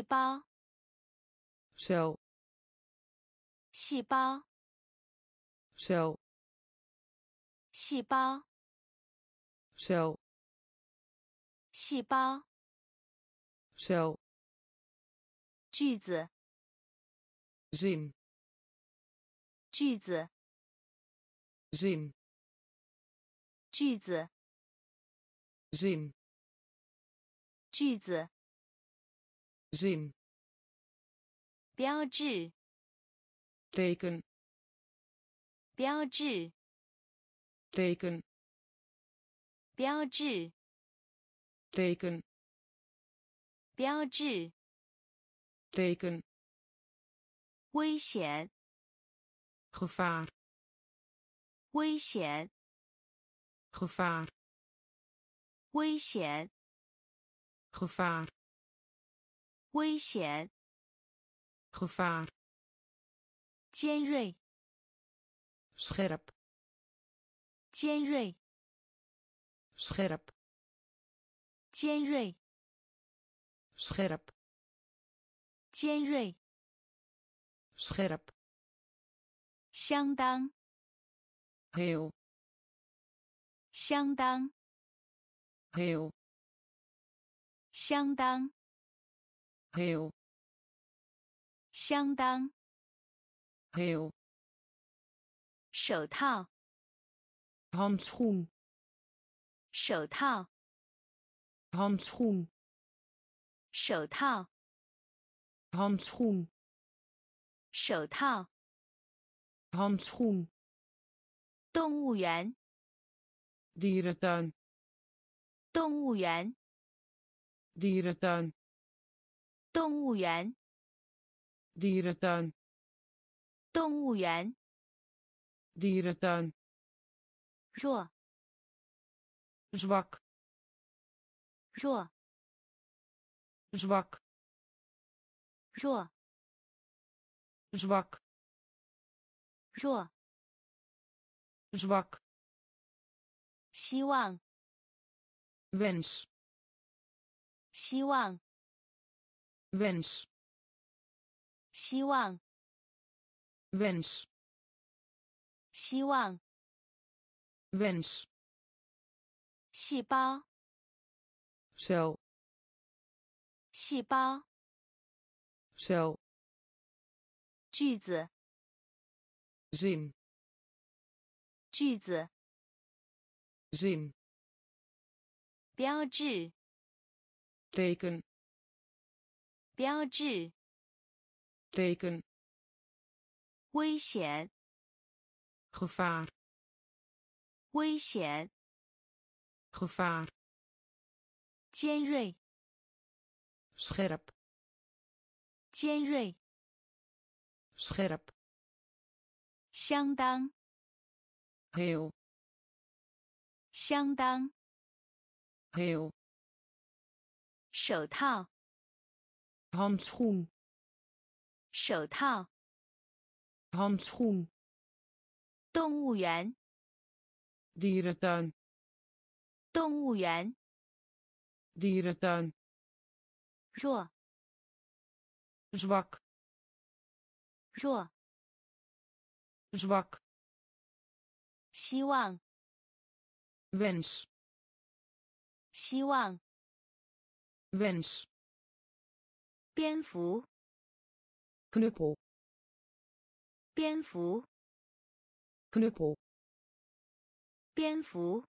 细胞 cel 细胞 cel 细胞 cel 细胞 cel 句子 zin 句子 zin 句子 zin 句子 zin 标志 teken 标志 teken 标志 teken 标志 teken 危险 gevaar 危险 gevaar 危险 gevaar 危险 gevaar 尖锐 scherp 尖锐 scherp 尖锐 scherp 尖锐 scherp 相当 heel 相当 heel 相当 heel 相当 heel 手套 handschoen 手套 handschoen 手套 handschoen 手套 handschoen 动物园 dierentuin 动物园 dierentuin 动物园 dierentuin 动物园 dierentuin 弱 zwak 弱 zwak 弱 zwak 弱 zwak 希望 wens 希望 wens 希望 wens 希望 wens 细胞 cel 细胞 cel 句子 zin 句子 zin 标志 teken 标志 teken 危险 gevaar 危险 gevaar 尖锐 scherp 尖锐 scherp 相当 heel 相当 heel 手套 handschoen 手套 handschoen 动物园 dierentuin 动物园 dierentuin 弱 zwak 弱 zwak 希望 wens 希望 wens 蝙蝠 knuppel 蝙蝠 knuppel 蝙蝠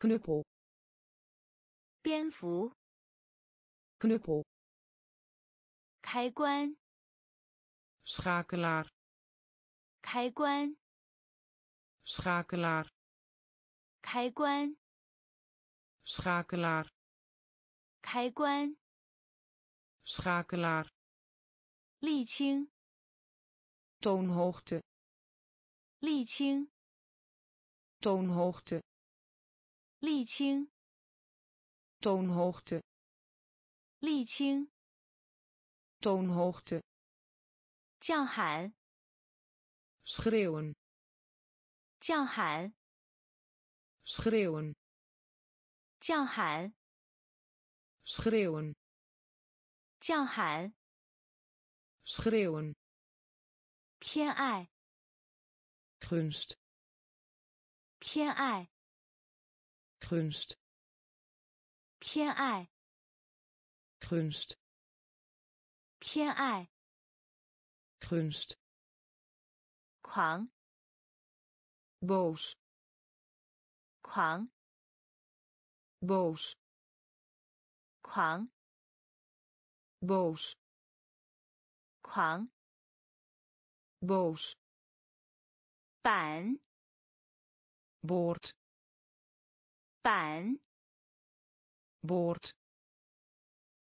knuppel 蝙蝠 knuppel 开关 schakelaar 开关 schakelaar 开关 schakelaar 开关 schakelaar 沥青 toonhoogte 沥青 toonhoogte 沥青 toonhoogte 沥青 toonhoogte 叫喊 schreeuwen 叫喊 schreeuwen 叫喊 schreeuwen 叫喊，schreeuwen, 偏爱，gunst, 偏爱，gunst, 偏爱，gunst, 偏爱，gunst, 狂，boos, 狂，boos, 狂，boos, 狂， boos, 板， boord, 板， boord,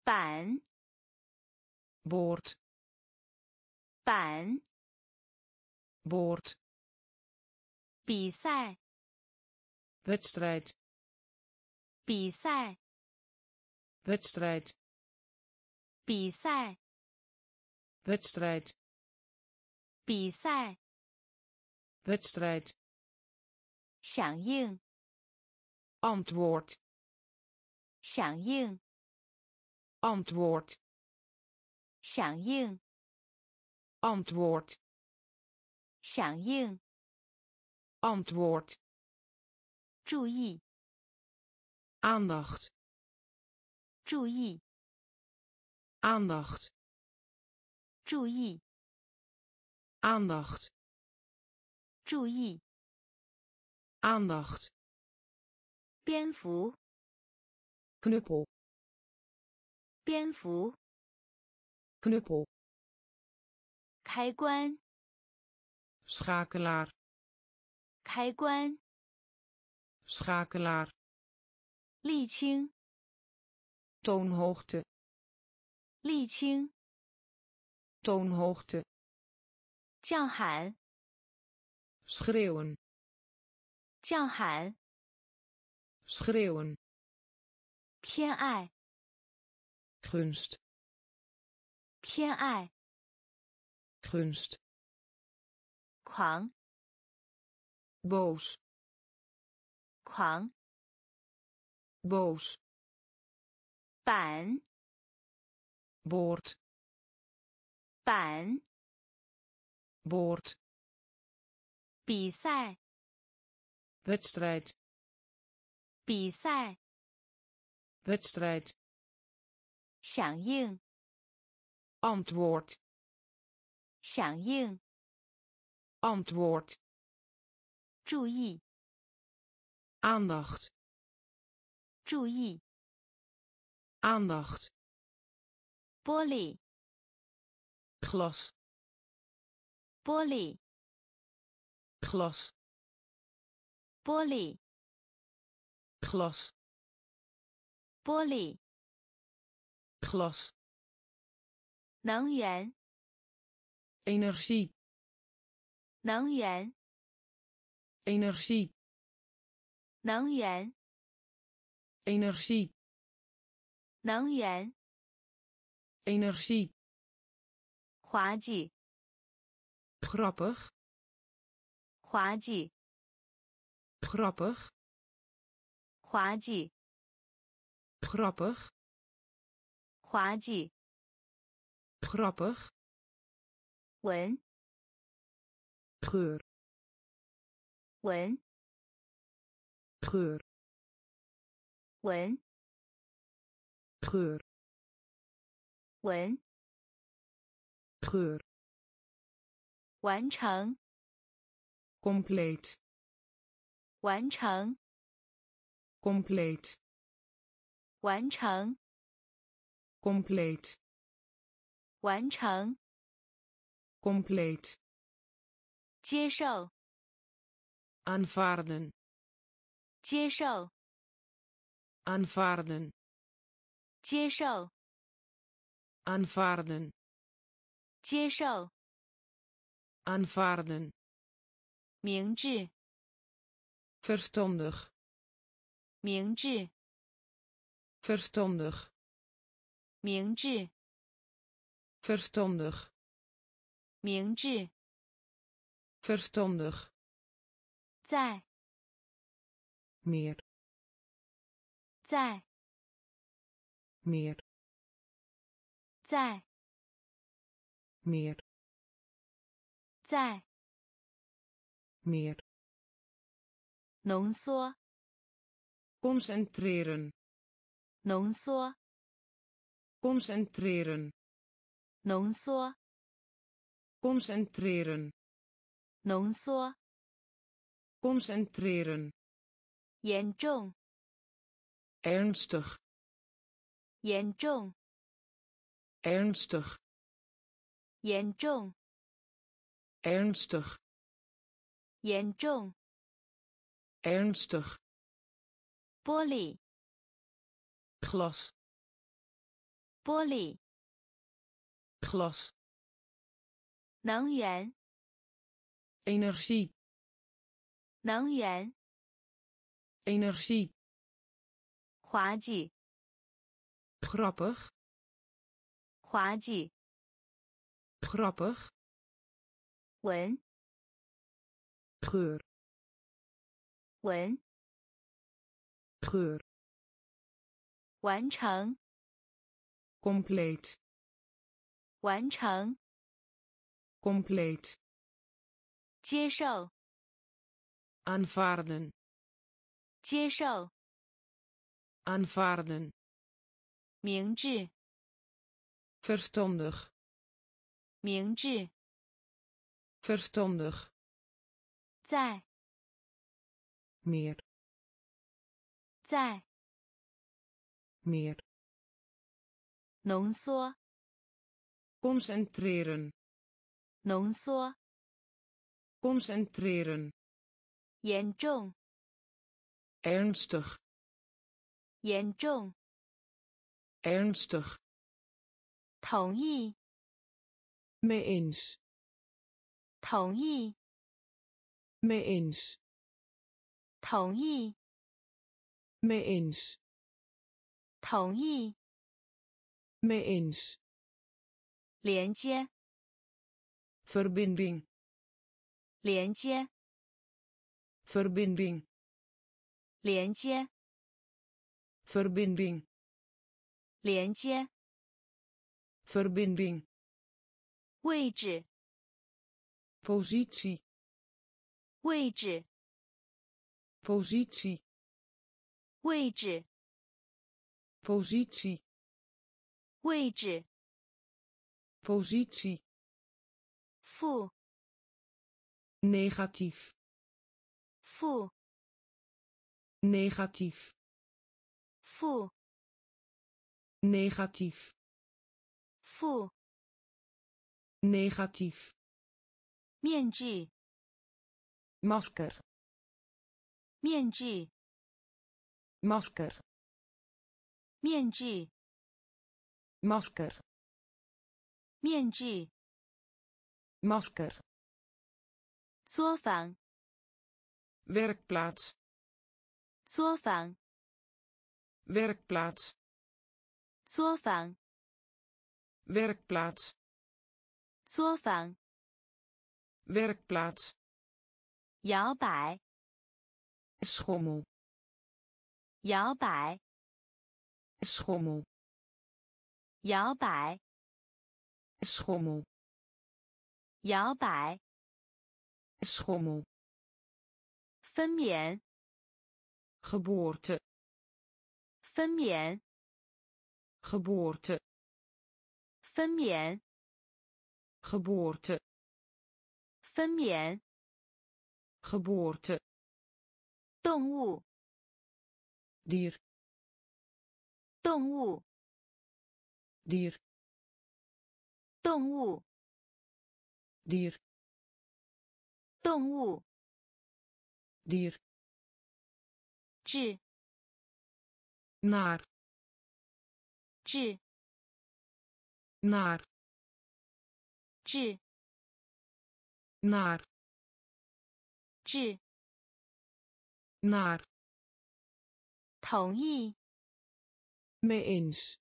板， boord, 板， boord, 比赛， wedstrijd, 比赛， wedstrijd, 比赛， wedstrijd, 比赛， wedstrijd, 响应， antwoord, 响应， antwoord, 响应， antwoord, 响应， antwoord, 注意， aandacht, 注意， aandacht, 注意， aandacht, 注意， aandacht, 蝙蝠， knuppel, 蝙蝠， knuppel, 开关， schakelaar, 开关， schakelaar, 沥青， toonhoogte, 沥青， toonhoogte, 叫喊， schreeuwen, 叫喊， schreeuwen, 偏爱， gunst, 偏爱， gunst, 狂， boos, 狂， boos, 板， boord, 板， boord, 比赛， wedstrijd, 比赛， wedstrijd, 响应， antwoord, 响应， antwoord, 注意， aandacht, 注意， aandacht, 玻璃，glas, 玻璃，glas, 玻璃，glas, 玻璃，glas, 能源，energie, 能源，energie, 能源，energie, 能源，energie, 滑稽，grappig, 滑稽，grappig, 滑稽，grappig, 滑稽，grappig, 闻，geur, 闻，geur, 闻，geur, 闻，geur, 完成，compleet, 完成，compleet, 完成，compleet, 完成，compleet, 接受，aanvaarden, 接受，aanvaarden, 接受，aanvaarden, 接受， aanvaarden, 明智， verstandig, 明智， verstandig, 明智， verstandig, 明智， verstandig, 在， meer, 在， meer, 在， meer, 在， meer, 浓缩， concentreren, 浓缩， concentreren, 浓缩， concentreren, 浓缩， concentreren, 严重， ernstig, 严重， ernstig, 严重， ernstig, 严重， ernstig, 玻璃， glas, 玻璃， glas, 能源， energie, 能源， energie, 滑稽， grappig, 滑稽，grappig, 闻，geur, 闻，geur, 完成，compleet, 完成，compleet, 接受，aanvaarden, 接受，aanvaarden, 明智，verstandig, 明智， verstandig, 在， meer, 在， meer, 浓缩， concentreren, 浓缩， concentreren, 严重， ernstig, 严重， ernstig, 同意，mee eens, 同意，mee eens, 同意，mee eens, 同意，mee eens, 连接，verbinding, 连接，verbinding, 连接，verbinding, 连接，verbinding, 位置， positie, 位置， positie, 位置， positie, 位置， positie, 负， negatief, 负， negatief, 负， negatief, 负， negatief, 面具， masker, 面具， masker, 面具， masker, 面具， masker, 作坊， werkplaats, 作坊， werkplaats, 作坊， werkplaats, 作坊， werkplaats, 摇摆， schommel, 摇摆， schommel, 摇摆， schommel, 摇摆， schommel, 分娩， geboorte, 分娩， geboorte, 分娩，geboorte, 分娩，geboorte, 动物，dier, 动物，dier, 动物，dier, 动物，dier, 治，naar, 治，naar, 治，naar, 治，naar, 同意，mee eens,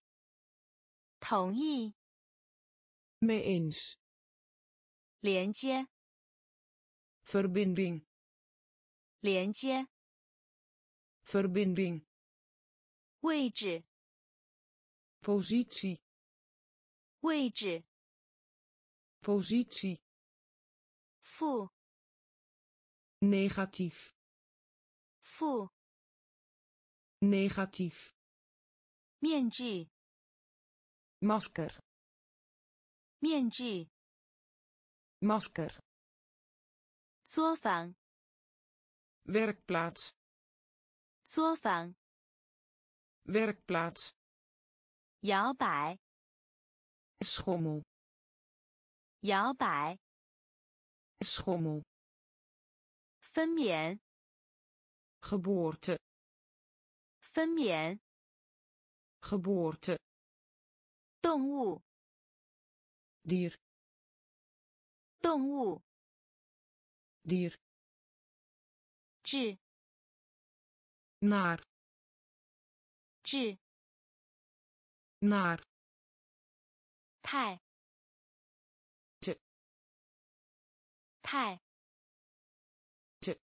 同意，mee eens, 连接，verbinding, 连接，verbinding, 位置，positie, 位置 positie 负 negatief 负 negatief 面具 masker 面具 masker 作坊 werkplaats 作坊 werkplaats 摇摆 schommel 摇摆 schommel 分娩 geboorte 分娩 geboorte 动物 dier 动物 dier 治 naar 治 naar 太这太这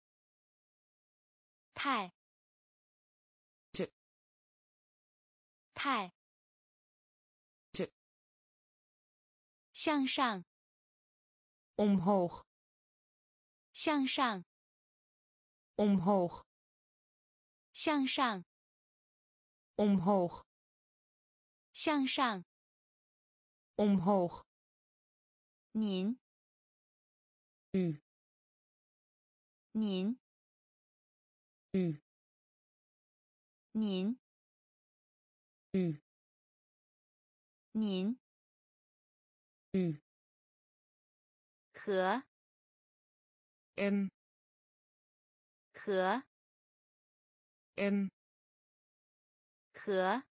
太这太这向上 omhoog 向上 omhoog 向上 omhoog 向上 omhoog 您 u 您 u 您 u 您 u 和 en 和 en 和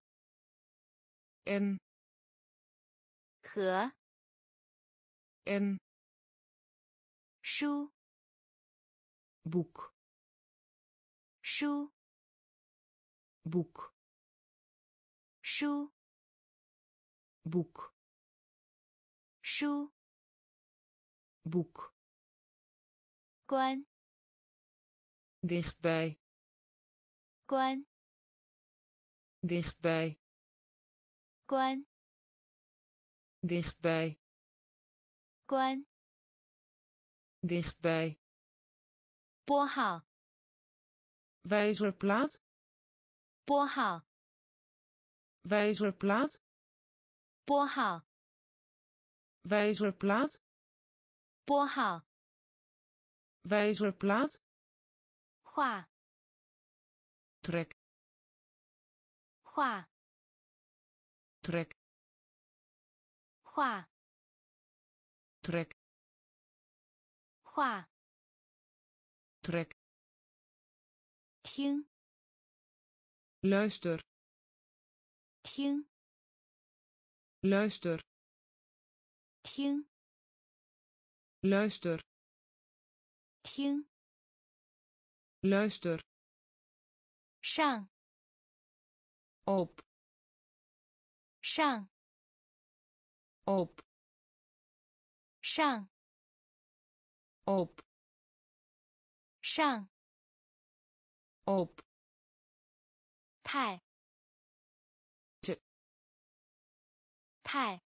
en 和 en 书 book 书 book 书 book 书 book 关 dichtbij 关 dichtbij 关 dichtbij 关 dichtbij 拨号 wijzerplaat 拨号 wijzerplaat 拨号 wijzerplaat 拨号 wijzerplaat 画 trek 画 trek 画 trek 画 trek 听 luister 听 luister 听 luister 听 luister 上 op 上 op 上 op 上 op 太这太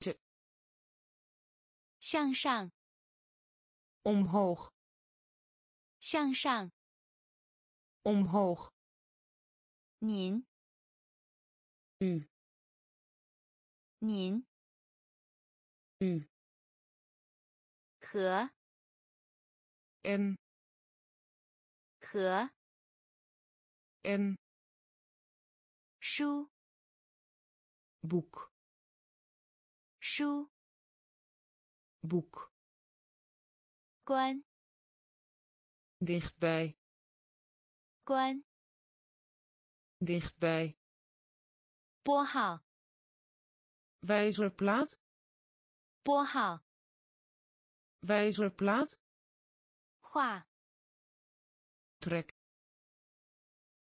这向上 omhoog 向上 omhoog 您 u 您 u 和 en 和 en 书，book，书，book，关 dichtbij 关 dichtbij 拨号 wijzerplaat 拨号 wijzerplaat 画 trek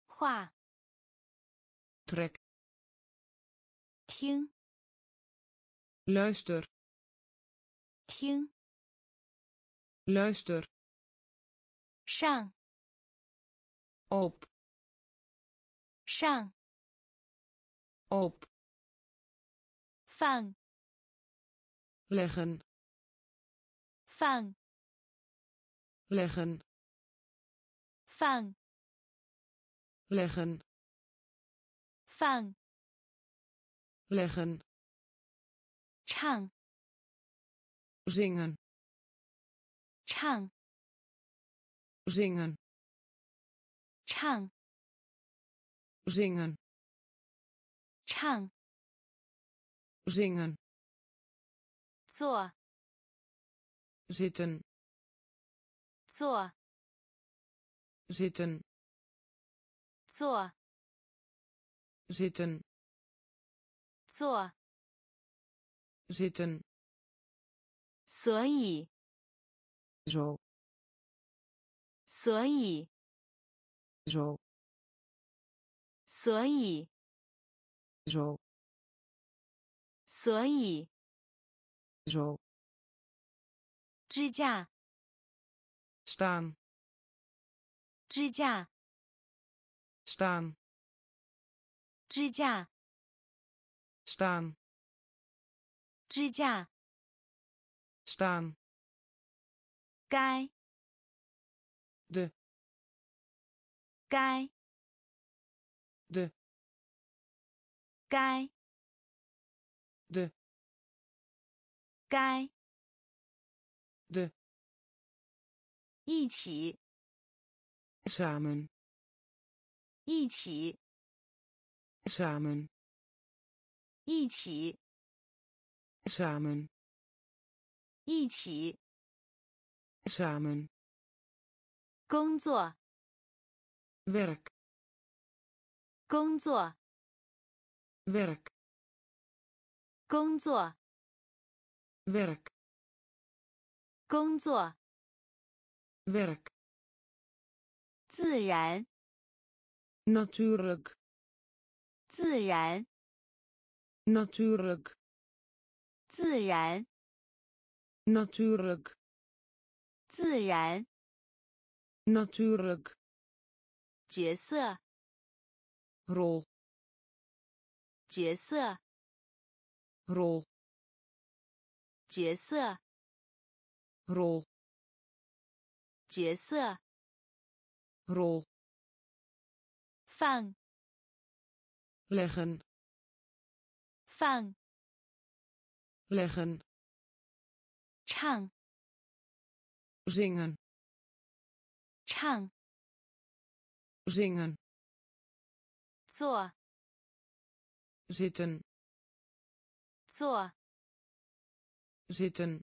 画 trek 听 luister 听 luister 上 op 上 op Fang. leggen. Fang. leggen. Van leggen. Chang. Zingen. Chang. Zingen. Chang. Zingen. Chang. zingen 坐 zitten 坐 zitten 坐 zitten 坐 zitten 所以 zo 所以 zo 所以 zo 所以 zo 支架 staan 支架 staan 支架 staan 支架 staan 该 de 该 de 该该 de 一起 samen 一起 samen 一起 samen 一起 samen 工作 werk 工作 werk 工作 werk 工作 werk 自然 natuurlijk 自然 natuurlijk 自然 natuurlijk 自然 natuurlijk 角色 rol 角色 rol 角色 rol 角色 rol 放 leggen 放 leggen 唱 zingen 唱 zingen 坐 zitten 坐 Zitten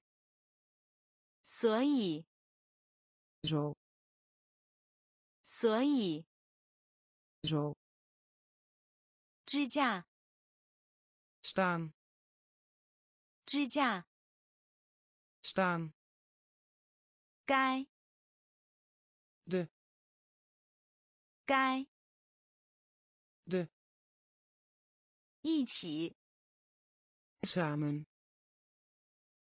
所以 zo 所以 zo 支架 staan 支架 staan 该 de 该 de 一起 samen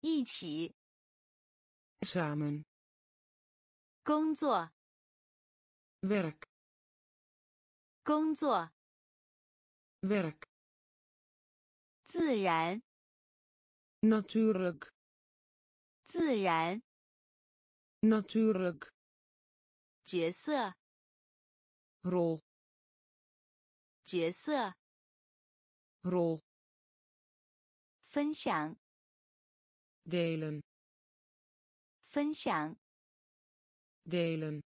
一起 samen 工作 werk 工作 werk 自然 natuurlijk 自然 natuurlijk 角色 rol 角色 rol 分享 delen 分享 delen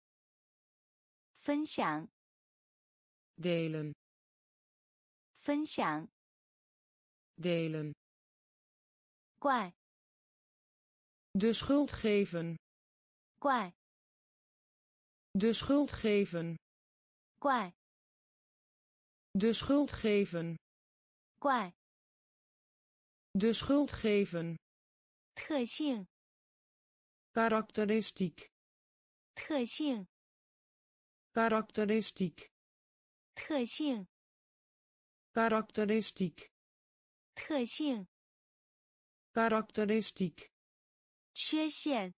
分享 delen 分享 delen 怪 de schuld geven 怪 de schuld geven 怪 de schuld geven 怪 de schuld geven 特性 karakteristiek 特性 karakteristiek 特性 karakteristiek 特性 karakteristiek 缺陷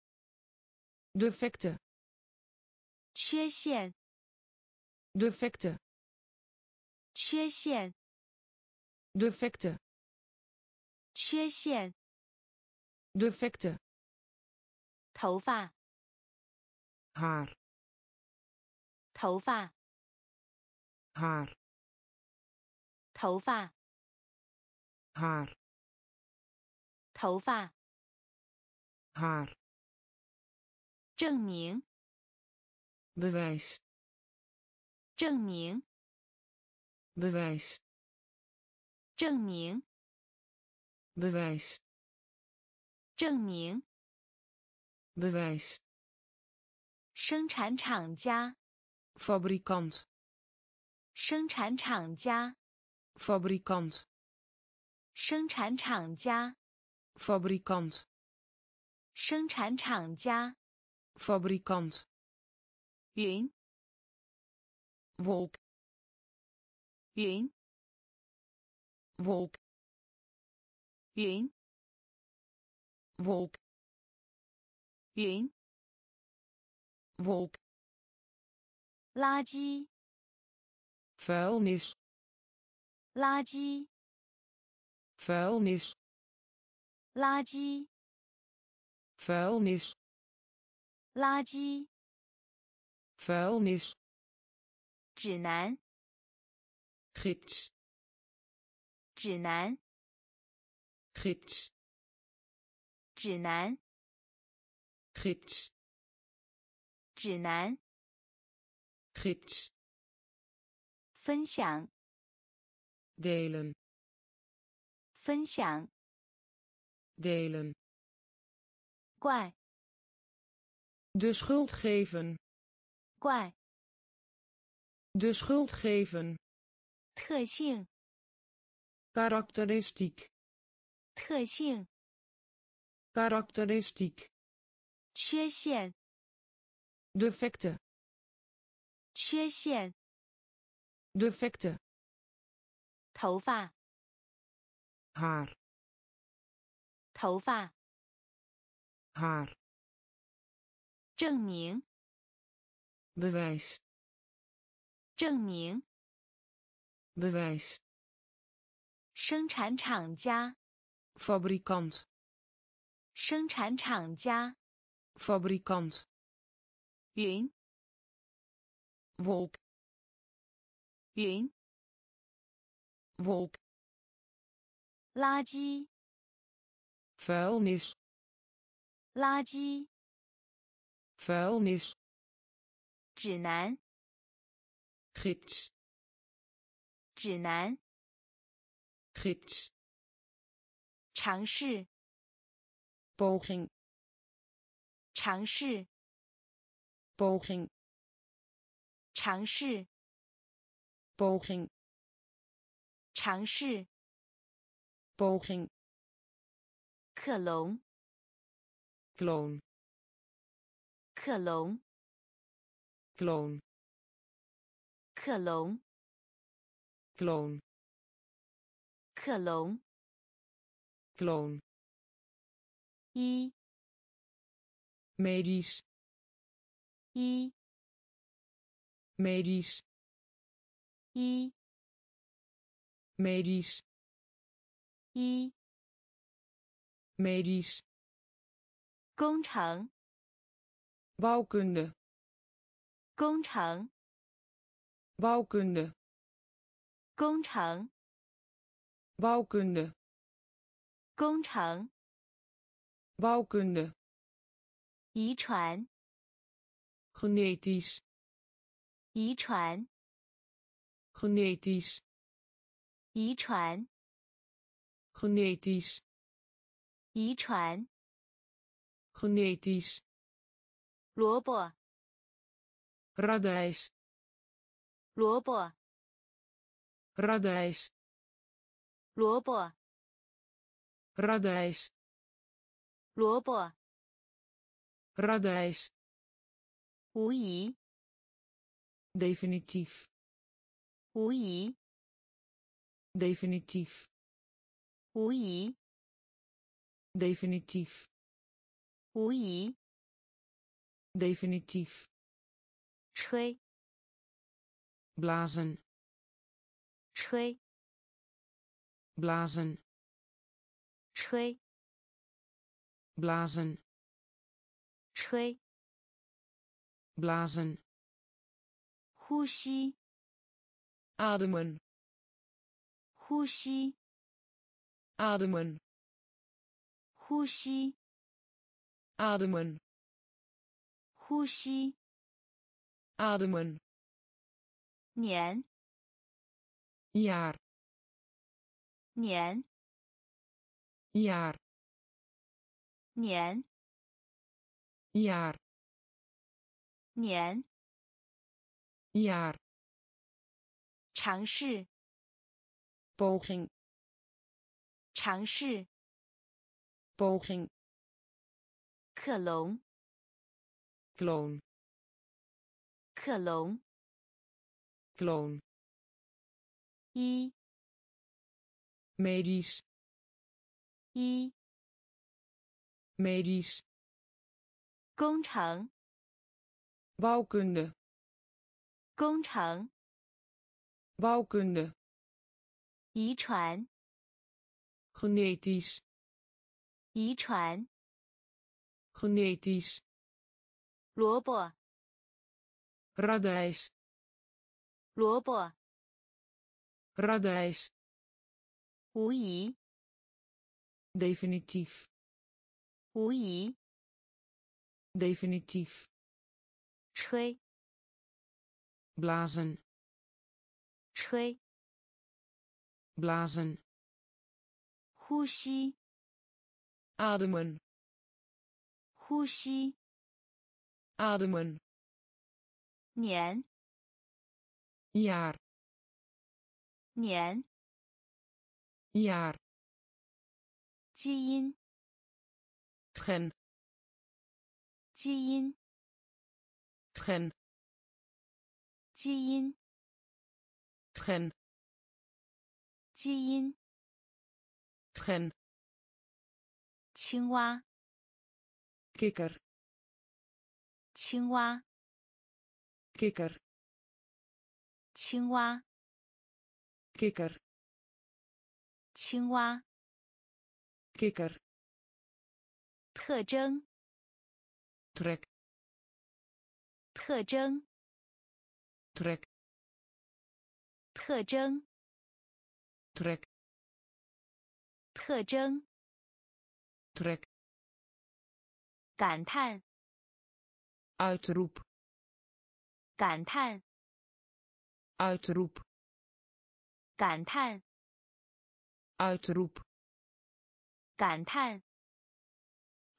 defecte 缺陷 defecte 缺陷 defecte 缺陷，defecte, 头发，haar, 头发，haar, 头发，haar, 头发，haar, 证明，bewijs, 证明，bewijs, 证明，bewijs, 证明，bewijs, 生产厂家，fabrikant, 生产厂家，fabrikant, 生产厂家，fabrikant, 生产厂家，fabrikant, 云，wolk, 云，wolk, 云，wolk, 云，wolk, 垃圾，vuilnis, 垃圾，vuilnis, 垃圾，vuilnis, 垃圾，vuilnis, 指南，gids, 指南，gids, 指南， gids, 指南， gids, 分享， delen, 分享， delen, 怪， de schuld geven, 怪， de schuld geven, 特性， karakteristiek, 特性， karakteristiek, 缺陷， defecte, 缺陷， defecte, 头发， haar, 头发， haar, 证明， bewijs, 证明， bewijs, 生产厂家， fabrikant, 生产厂家，fabrikant, 云，wolk, 云，wolk, 垃圾，vuilnis, 垃圾，vuilnis, 指南，gids, 指南，gids, 尝试，poging, 尝试，poging, 尝试，poging, 尝试，poging, 克隆，clone 克隆，clone 克隆，clone 克隆，kloon, 一，medisch, 一，medisch, 一，medisch, 一，medisch, 工程，bouwkunde, 工程，bouwkunde, 工程，bouwkunde, 工程，bouwkunde, 遗传， genetisch, 遗传， genetisch, 遗传， genetisch, 遗传， genetisch, 萝卜， radijs, 萝卜， radijs, 萝卜， radijs, 萝卜，radijs, 无疑，definitief, 无疑，definitief, 无疑，definitief, 无疑，definitief, 吹，blazen, 吹，blazen, 吹，blazen 吹， blazen 呼吸， ademen 呼吸， ademen 呼吸， ademen 呼吸， ademen 年， jaar 年， jaar 年，jaar 年，jaar 尝试，poging 尝试，poging 克隆，kloon 克隆，kloon 一，medisch 一，medisch 工程， bouwkunde 工程， bouwkunde 遗传， genetisch 遗传， genetisch 萝卜， radijs 萝卜， radijs 无疑， definitief 无疑， definitief 吹， blazen 吹， blazen 呼吸， ademen 呼吸， ademen 年， jaar 年， jaar 基因， Gen 基因，gen 基因，gen 基因，gen 青蛙，kikker 青蛙，kikker 青蛙，kikker 青蛙，kikker 特征，trek 特征，trek 特征，trek 特征，trek 感叹，uitroep 感叹，uitroep 感叹，uitroep 感叹，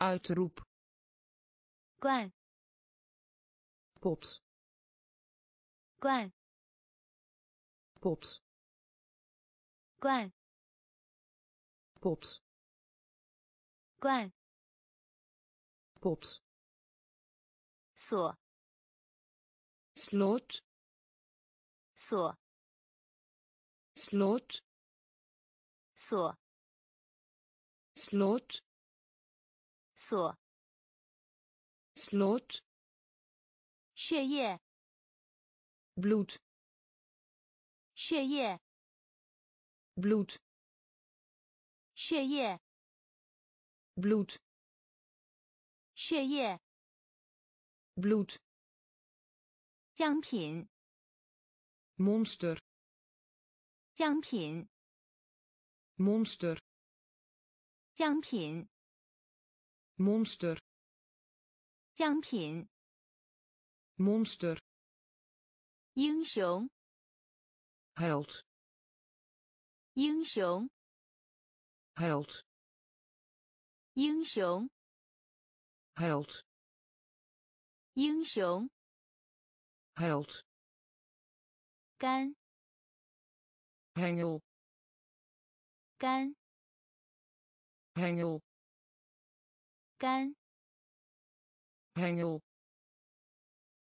uitroep 罐， pot 罐， pot 罐， pot 罐， pot 锁， slot 锁， slot 锁， slot 锁，slot 血液，bloed 血液，bloed 血液，bloed 血液，bloed 样品，monster 样品，monster 样品，monster 样品， monster 英雄， held 英雄， held 英雄， held 英雄， held 干， hengel 干， hengel 干，hengel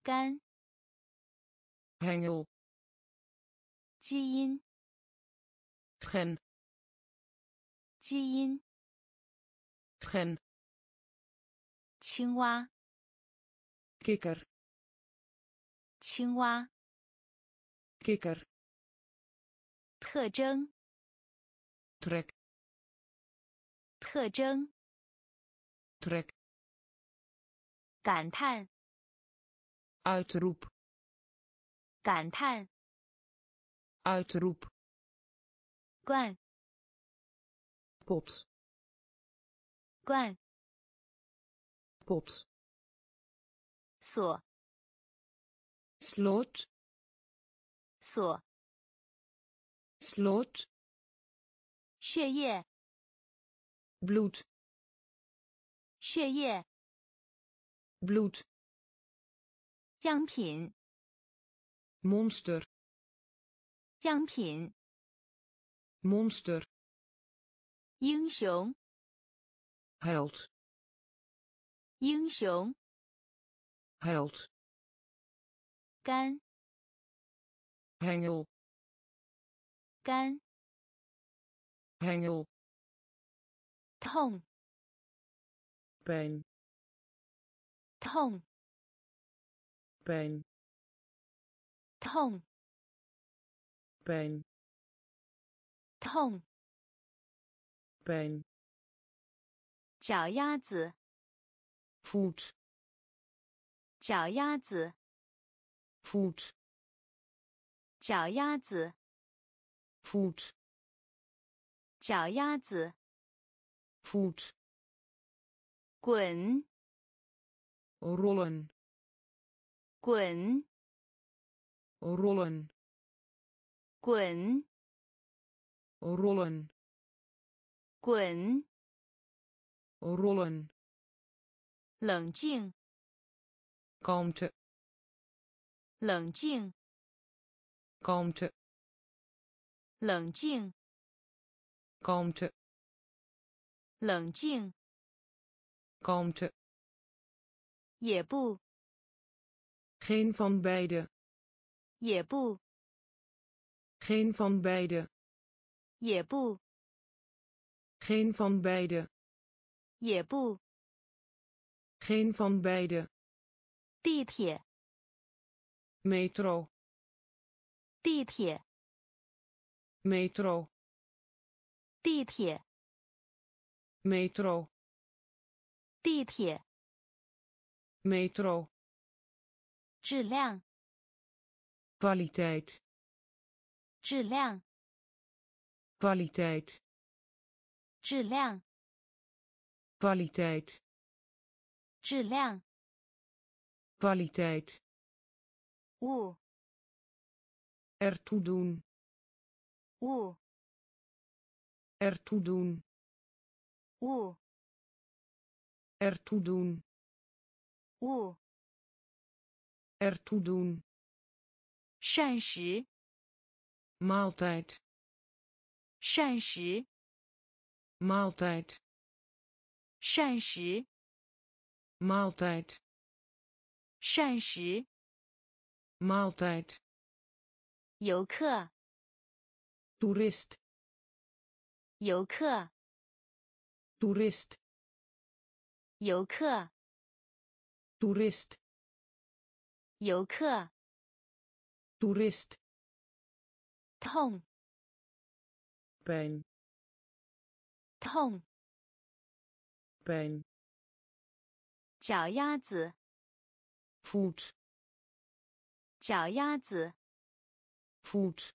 干，hengel 基因，gen 基因，gen 青蛙，kikker 青蛙，kikker 特征，trek 特征 trek 感叹 uitroep 感叹 uitroep 罐 pot 罐 pot 锁 slot 锁 slot 血液 bloed 血液 bloed 样品 monster 样品 monster 英雄 held 英雄 held 干 hengel 干 hengel 痛 pijn 痛 pijn 痛 pijn 痛 pijn 脚丫子 voet 脚丫子 voet 脚丫子 voet 脚丫子 voet 滚 rollen 滚 rollen 滚 rollen 滚 rollen 冷静 kalmte 冷静 kalmte 冷静 kalmte 冷静 kalmte 也不 geen van beide 也不 geen van beide 也不 geen van beide 也不 geen van beide 地铁 metro 地铁 metro 地铁 metro 地铁 metro 质量 kwaliteit 质量 kwaliteit 质量 kwaliteit 质量 kwaliteit 物 ertoe doen 物 ertoe doen 物 ertoe doen 物 ertoe doen 膳食 maaltijd 膳食 maaltijd 膳食 maaltijd 膳食 maaltijd 游客 toerist 游客 toerist 游客，Tourist，游客，Tourist，痛 pijn 痛 pijn 脚丫子，foot，脚丫子，foot，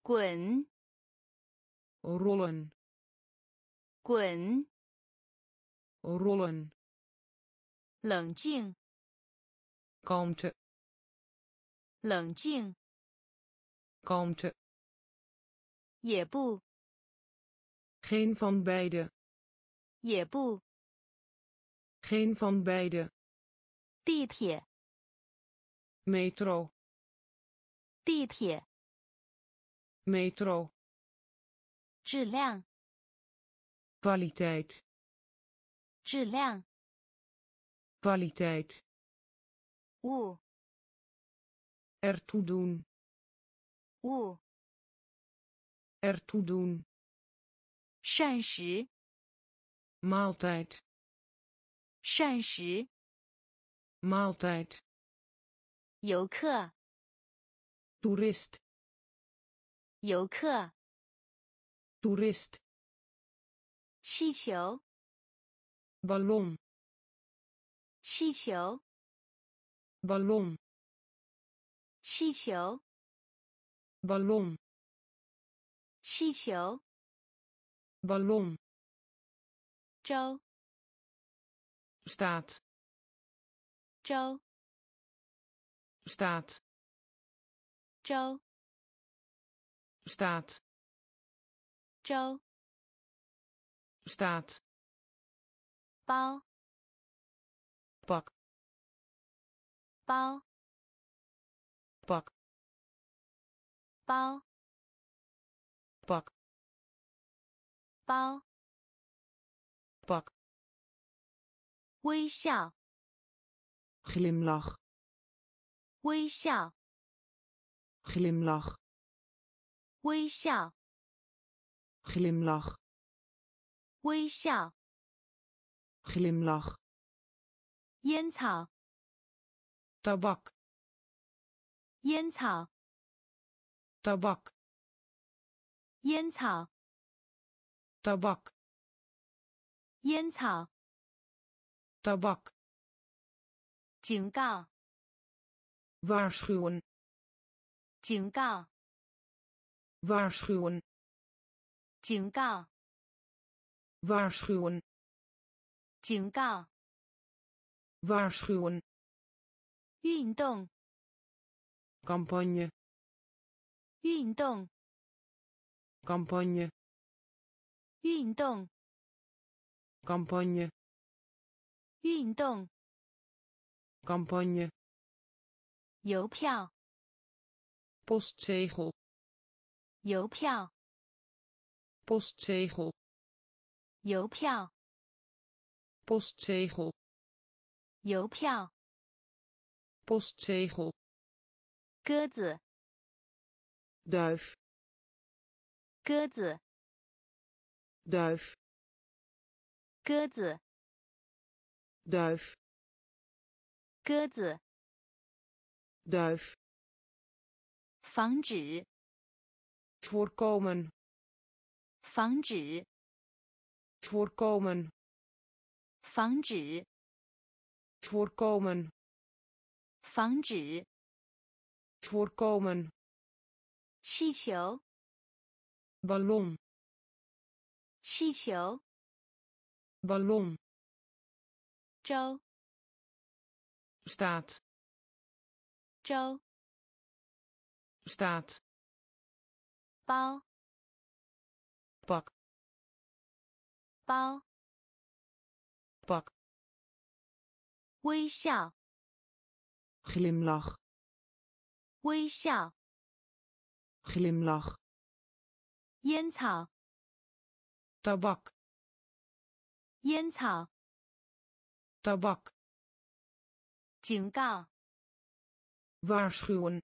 滚 rollen 滚 rollen 冷静 kalmte 冷静 kalmte 也不 geen van beide 也不 geen van beide 地铁 metro 地铁 metro 质量 kwaliteit 质量 kwaliteit 物 ertoe doen 物 ertoe doen 膳食 maaltijd 膳食 maaltijd 游客 toerist 游客 toerist 气球， ballon 气球， ballon 气球， ballon 气球， ballon 周， staat 周， staat 周， staat 周， staat 包，pak 包，pak 包，pak 包，pak 微笑，glimlach 微笑，glimlach 微笑，glimlach 微笑，glimlach 烟草，tabak 烟草，tabak 烟草，tabak 烟草，tabak 警告，waarschuwen 警告，waarschuwen 警告，waarschuwen 警告，waarschuwen 运动，campagne 运动，campagne 运动，campagne 运动，campagne 邮票，postzegel 邮票，postzegel 邮票，postzegel 邮票， postzegel 鸽子， duif 鸽子， duif 鸽子， duif 鸽子， duif 防止， voorkomen 防止， voorkomen 防止， voorkomen 防止， voorkomen 气球， ballon 气球， ballon 周， staat 周， staat 包， pak 包， pak 微笑，glimlach 微笑，glimlach 烟草，tabak 烟草，tabak 警告，waarschuwen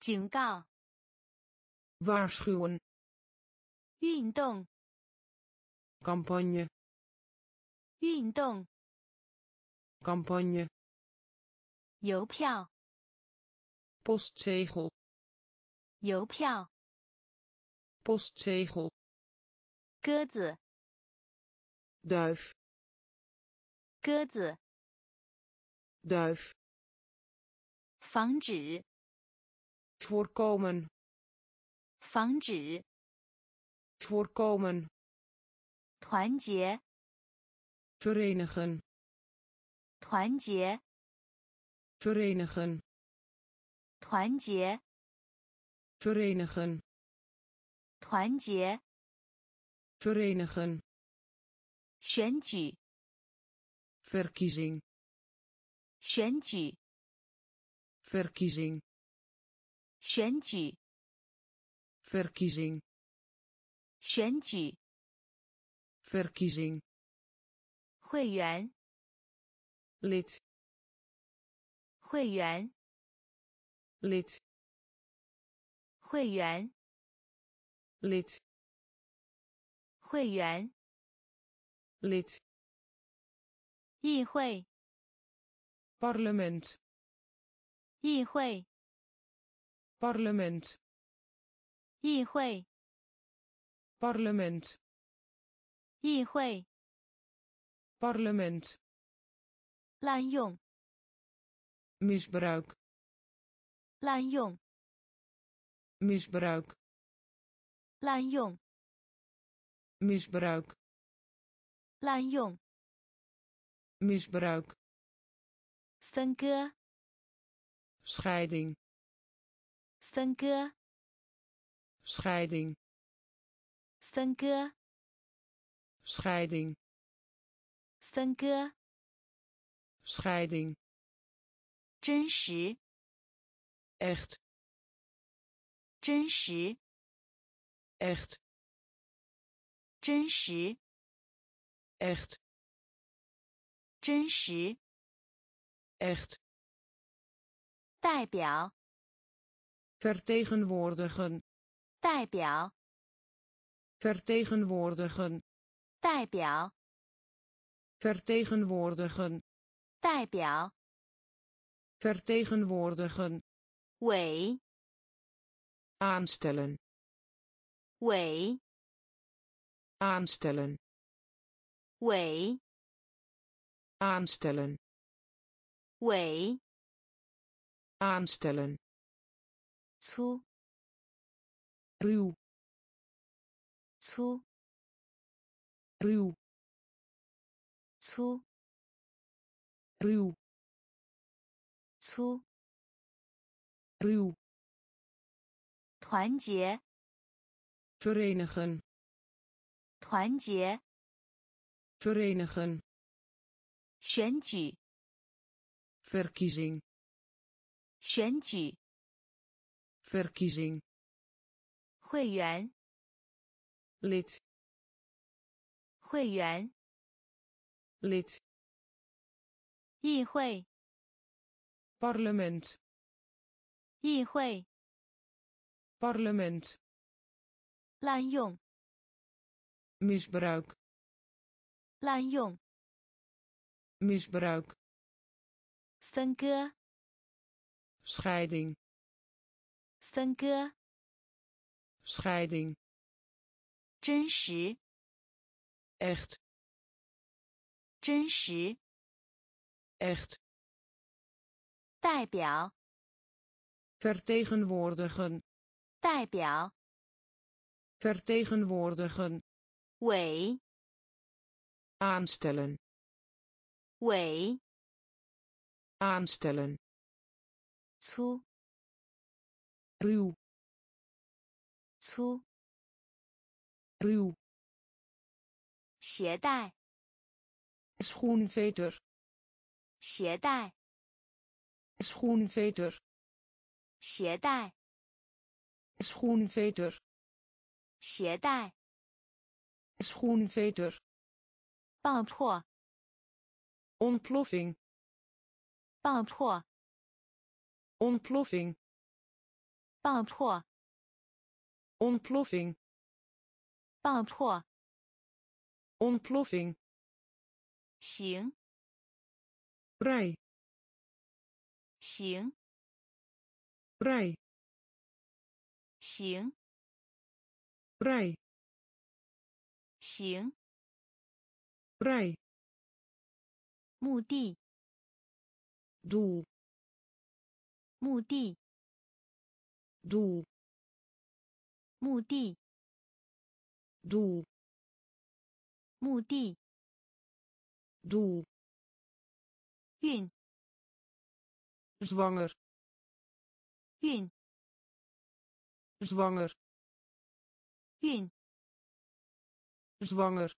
警告，waarschuwen 运动，campagne 运动，campagne 邮票，postzegel 邮票，postzegel 鸽子，duif 鸽子，duif 防止，voorkomen 防止，voorkomen 团结，verenigen 团结， verenigen 团结， verenigen 团结， verenigen 选举， verkiezing 选举， verkiezing 选举， verkiezing 选举， verkiezing 会员，lid 会员，lid 会员，lid 会员，lid 议会，parlement 议会，parlement 议会，parlement 议会 parlement 滥用 misbruik 滥用 misbruik 滥用 misbruik 滥用 misbruik 分割 scheiding 分割 scheiding 分割 scheiding 分割 scheiding 真实 echt 真实 echt 真实 echt 真实 echt 代表 vertegenwoordigen 代表 vertegenwoordigen 代表 vertegenwoordigen 代表 vertegenwoordigen 委 aanstellen 委 aanstellen 委 aanstellen 委 aanstellen 粗 ruw 粗 ruw 粗 ruw 粗 ruw 团结 verenigen 团结 verenigen 选举 verkiezing 选举 verkiezing 会员 lid 会员 lid 议会 parlement 议会 parlement 滥用 misbruik 滥用 misbruik 分割 scheiding 分割 scheiding 真实 echt 真实 echt 代表 vertegenwoordigen 代表 vertegenwoordigen 委 aanstellen 委 aanstellen 粗 ruw 粗 ruw 携带 schoenveter 携带 schoenveter 携带 schoenveter 携带 schoenveter 爆破 ontploffing 爆破 ontploffing 爆破 ontploffing 爆破 ontploffing 行。Prai。行。Prai。行。Prai。行。Prai。目的。Do。目的。Do。目的。Do。目的。doel 孕 zwanger 孕 zwanger 孕 zwanger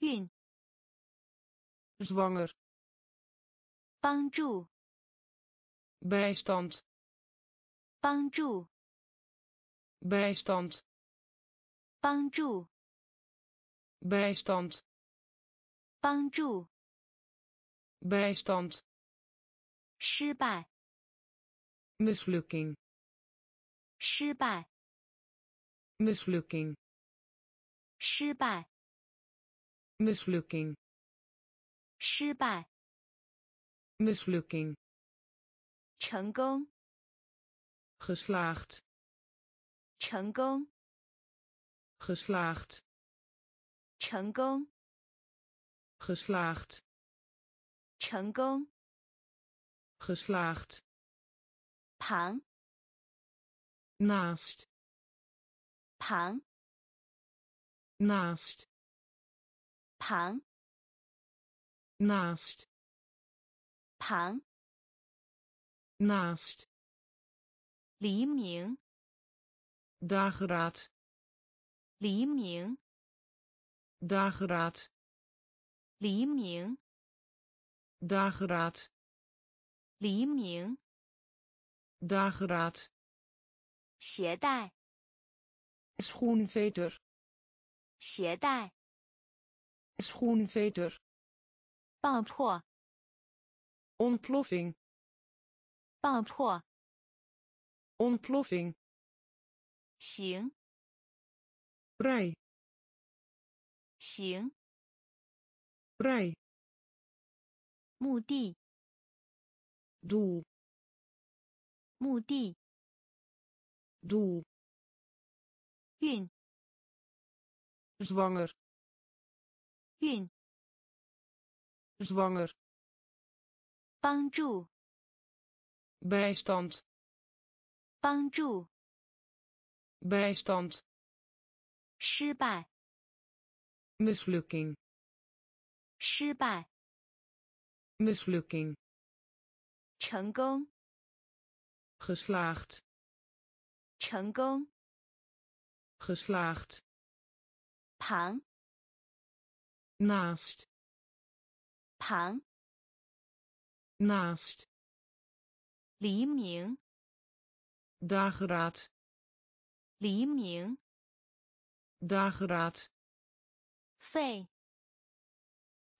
孕 zwanger 帮助 bijstand 帮助 bijstand 帮助 bijstand 帮助 bijstand 失败 mislukking 失败 mislukking 失败 mislukking 失败 mislukking 成功 geslaagd 成功 geslaagd 成功，geslaagd, 成功， geslaagd, 旁， naast, 旁， naast, 旁， naast, 旁， naast, 黎明， dageraad, 黎明， dageraad, 黎明， dageraad, 黎明， dageraad, 携带， schoenveter, 携带， schoenveter, 爆破， ontploffing, 爆破， ontploffing, 行， rij, 行， rij, 目的， doel, 目的， doel, 孕， zwanger, 孕， zwanger, 帮助， bijstand, 帮助， bijstand, 失败， mislukking, 失败， mislukking, 成功， geslaagd, 成功， geslaagd, 旁， naast, 旁， naast, 黎明， dageraad, 黎明， dageraad, 肺，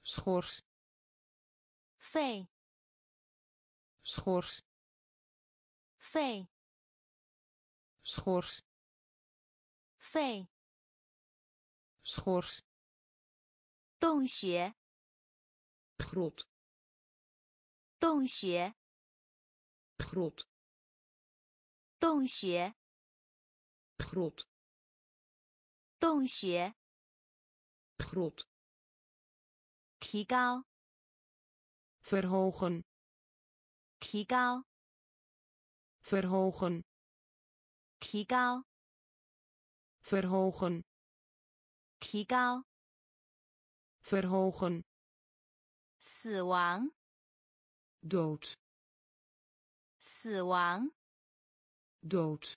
schors, 肺， schors, 肺， schors, 肺， schors, 洞穴， grot, 洞穴， grot, 洞穴， grot, 洞穴， grot, 提高，verhogen, 提高，verhogen, 提高，verhogen, 提高，verhogen, 死亡，dood, 死亡，dood,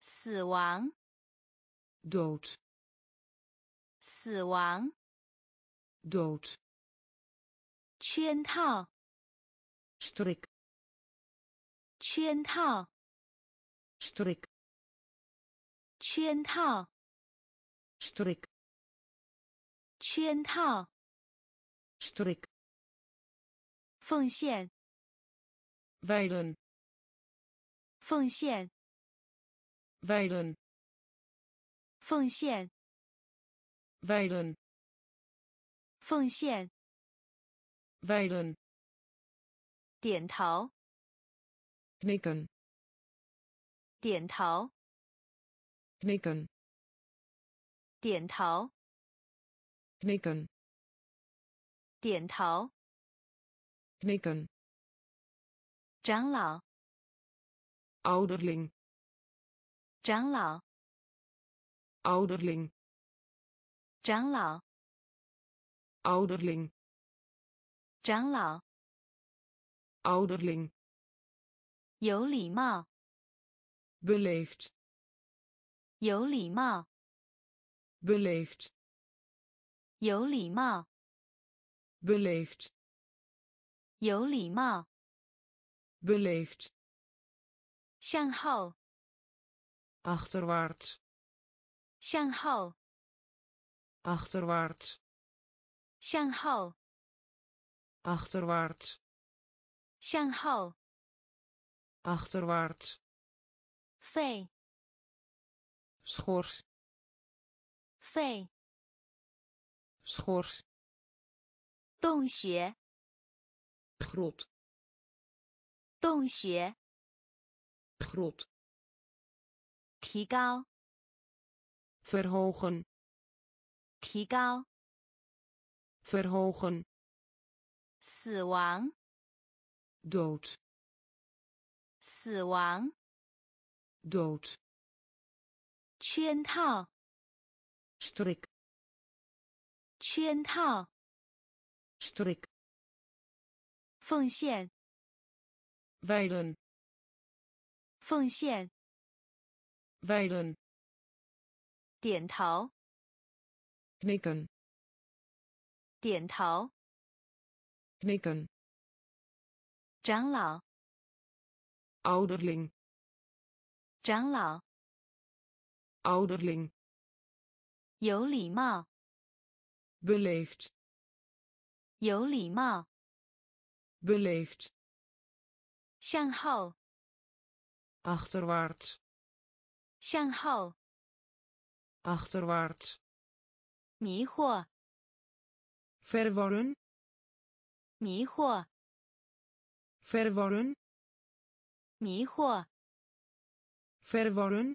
死亡，dood, 死亡，dood, 圈套，strik, 圈套，strik, 圈套，strik, 圈套，strik, 奉献，wijlen, 奉献，wijlen, 奉献，wijlen, 奉献，wijlen, 点头，knikken, 点头，knikken, 点头，knikken, 点头，knikken, 长老，ouderling, 长老，ouderling, 长老，ouderling, 长老， ouderling, 有礼貌， beleefd, 有礼貌， beleefd, 有礼貌， beleefd, 有礼貌， beleefd, 向后， achterwaarts, 向后， achterwaarts, 向后， achterwaarts, 向后， achterwaarts, 肺， schors, 肺， schors, 洞穴， grot, 洞穴， grot, 提高， verhogen, 提高， verhogen, 死亡， dood, 死亡， dood, 圈套， strik, 圈套， strik, 奉献， wijlen, 奉献， wijlen, 点头， knikken, 点头，knikken, 长老，ouderling, 长老，ouderling, 有礼貌，beleefd, 有礼貌，beleefd, 向后，achterwaarts, 向后，achterwaarts, 迷惑，verworren, 迷惑， verworren, 迷惑， verworren,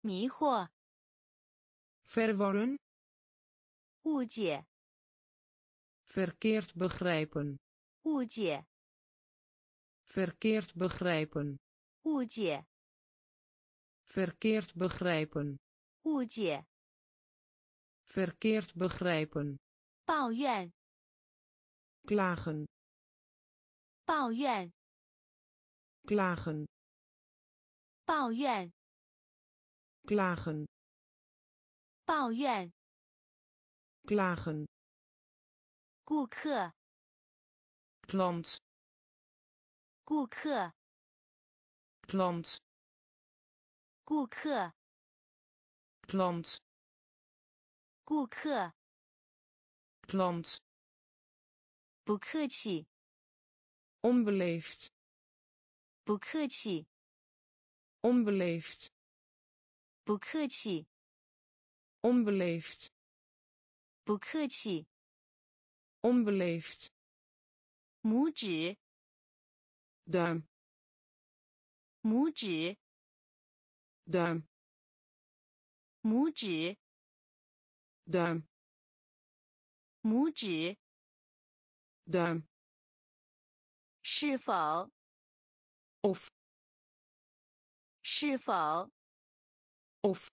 迷惑， verworren, 误解， verkeerd begrijpen, 误解， verkeerd begrijpen, 误解， verkeerd begrijpen, 误解， verkeerd begrijpen, 抱怨，klagen, 抱怨，klagen, 抱怨，klagen, 抱怨，klagen, 顾客，klant, 顾客，klant, 顾客，klant, 顾客，Plant. Bukkechi. Onbeleefd. Bukkechi. Onbeleefd. Bukkechi. Onbeleefd. Bukkechi. Onbeleefd. Moedje. Duim. Moedje. Duim. 拇指，duim 拇指，duim, 是否？of, 是否？of,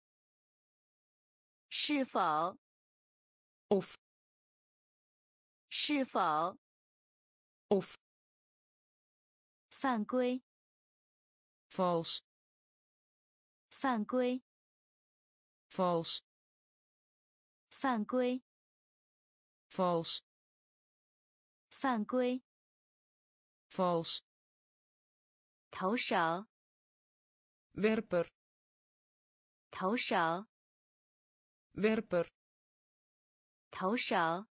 是否？of, 是否？of, 犯规，，false，犯规，，false 犯规，vals, 犯规， vals, 投手， werper, 投手， werper, 投手，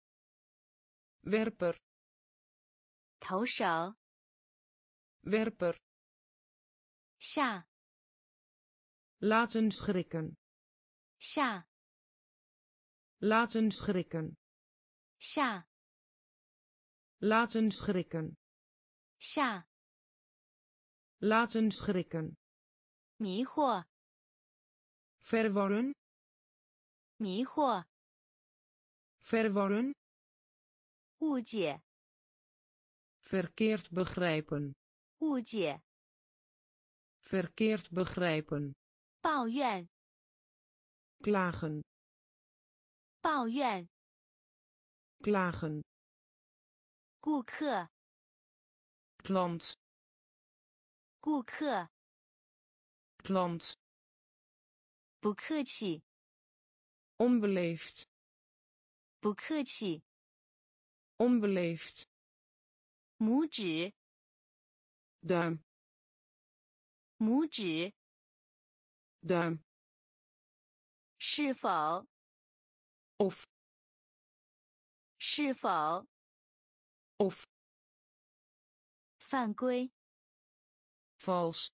werper, 投手， werper, 下， laten schrikken, 下， laten schrikken, 下， laten schrikken, 下， laten schrikken, 迷惑， verworren, 迷惑， verworren, 误解， verkeerd begrijpen, 误解， verkeerd begrijpen, 抱怨， klagen, 抱怨， klagen, 顾客， klant, 顾客， klant, 不客气， onbeleefd, 不客气， onbeleefd, 拇指， duim, 拇指， duim, 是否？ of, 是否？ of, 犯规， vals,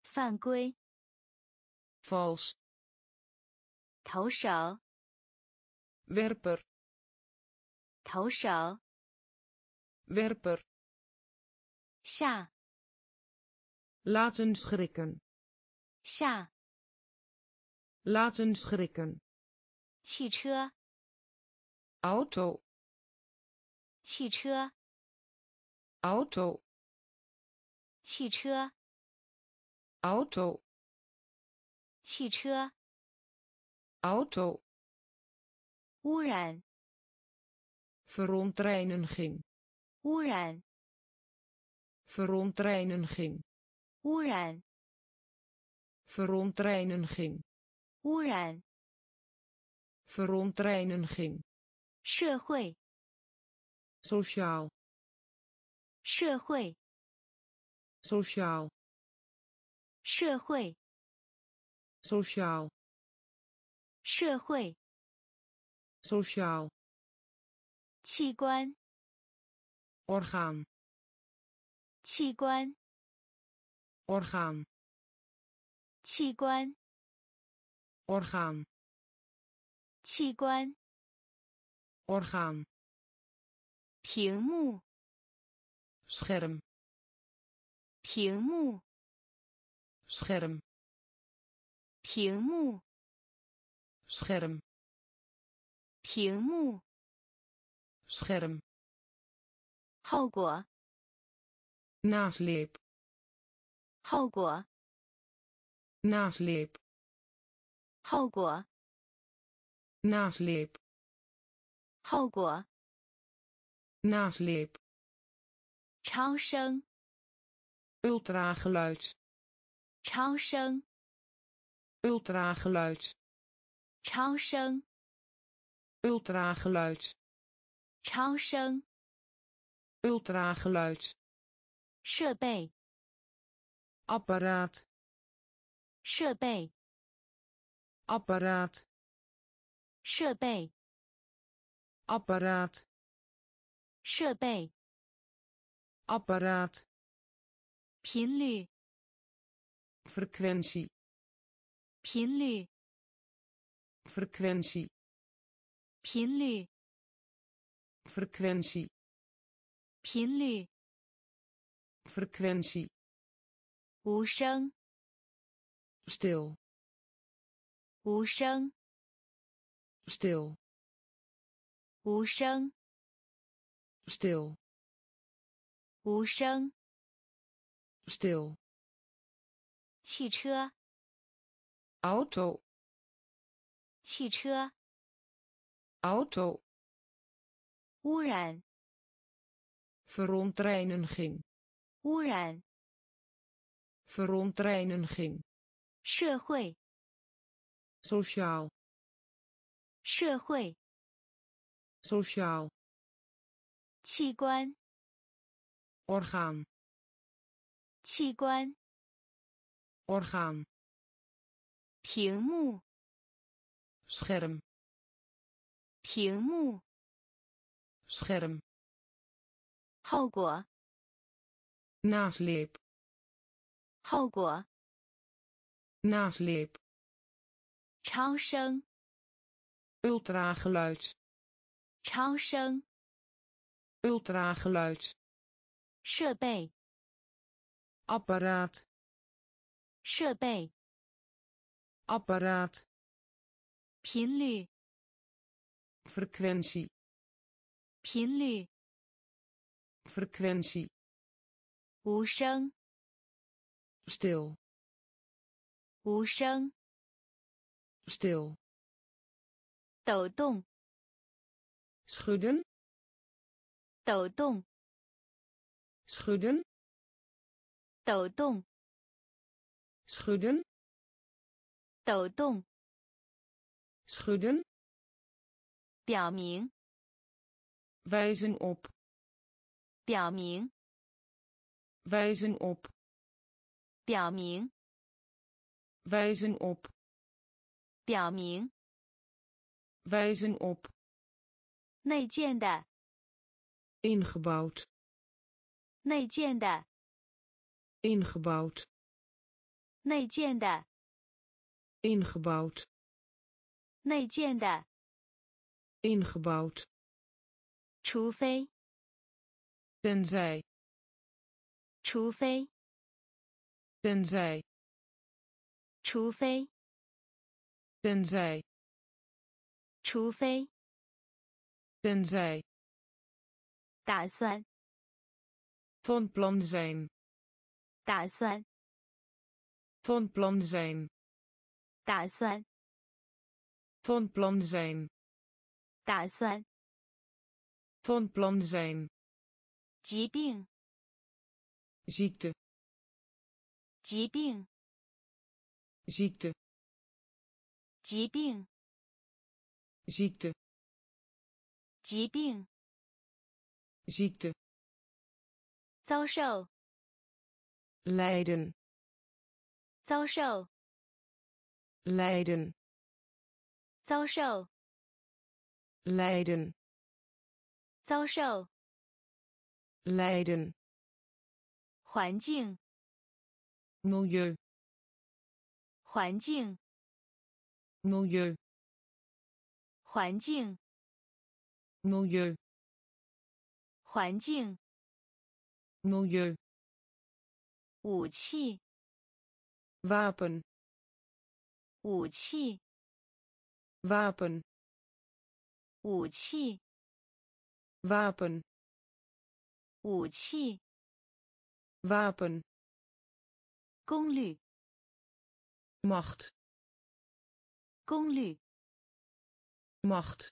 犯规， vals, 投手， werper, 投手， werper, 下， laten schrikken, 下， laten schrikken, 汽车， auto 汽车，auto 汽车，auto 汽车，auto 污染，verontreiniging 污染，verontreiniging 污染，verontreiniging 污染，verontreiniging 社会，sociaal 社会，sociaal 社会，sociaal 社会，sociaal 器官，orgaan 器官，orgaan 器官，orgaan 器官，orgaan 屏幕， scherm 屏幕， scherm 屏幕， scherm 屏幕， scherm 后果， nasleep 后果， nasleep 后果， nasleep 后果， nasleep 超声， ultrageluid 超声， ultrageluid 超声， ultrageluid 超声， ultrageluid 设备， apparaat 设备， apparaat 设备， apparaat 设备， apparaat 频率， frequentie 频率， frequentie 频率， frequentie 频率， frequentie 无声， stil 无声， stil 无声，Still 无声，stil 汽车，auto 汽车，auto 污染，verontreiniging 污染，verontreiniging 社会，sociaal 社会，sociaal 器官， orgaan 器官， orgaan 屏幕， scherm 屏幕， scherm 后果， nasleep 后果， nasleep 超声， ultrageluid 超声， ultrageluid 设备， apparaat 设备， apparaat 频率， frequentie 频率， frequentie 无声， stil 无声， stil 抖动， schudden 抖动， schudden 抖动， schudden 抖动， schudden 表明， wijzen op 表明， wijzen op 表明， wijzen op 表明， wijzen op 内建的，ingebouwd 内建的，ingebouwd 内建的，ingebouwd 内建的，ingebouwd 除非，tenzij 除非，tenzij 除非，tenzij 除非 tenzij 打算 van plan zijn 打算 van plan zijn 打算 van plan zijn 打算 van plan zijn 疾病 ziekte 疾病 ziekte 疾病 ziekte 疾病 ziekte 遭受 lijden 遭受 lijden 遭受 lijden 遭受 lijden 环境 milieu 环境 milieu 环境 milieu 环境 milieu 武器 wapen 武器 wapen 武器 wapen 武器 wapen 功率 macht 功率 macht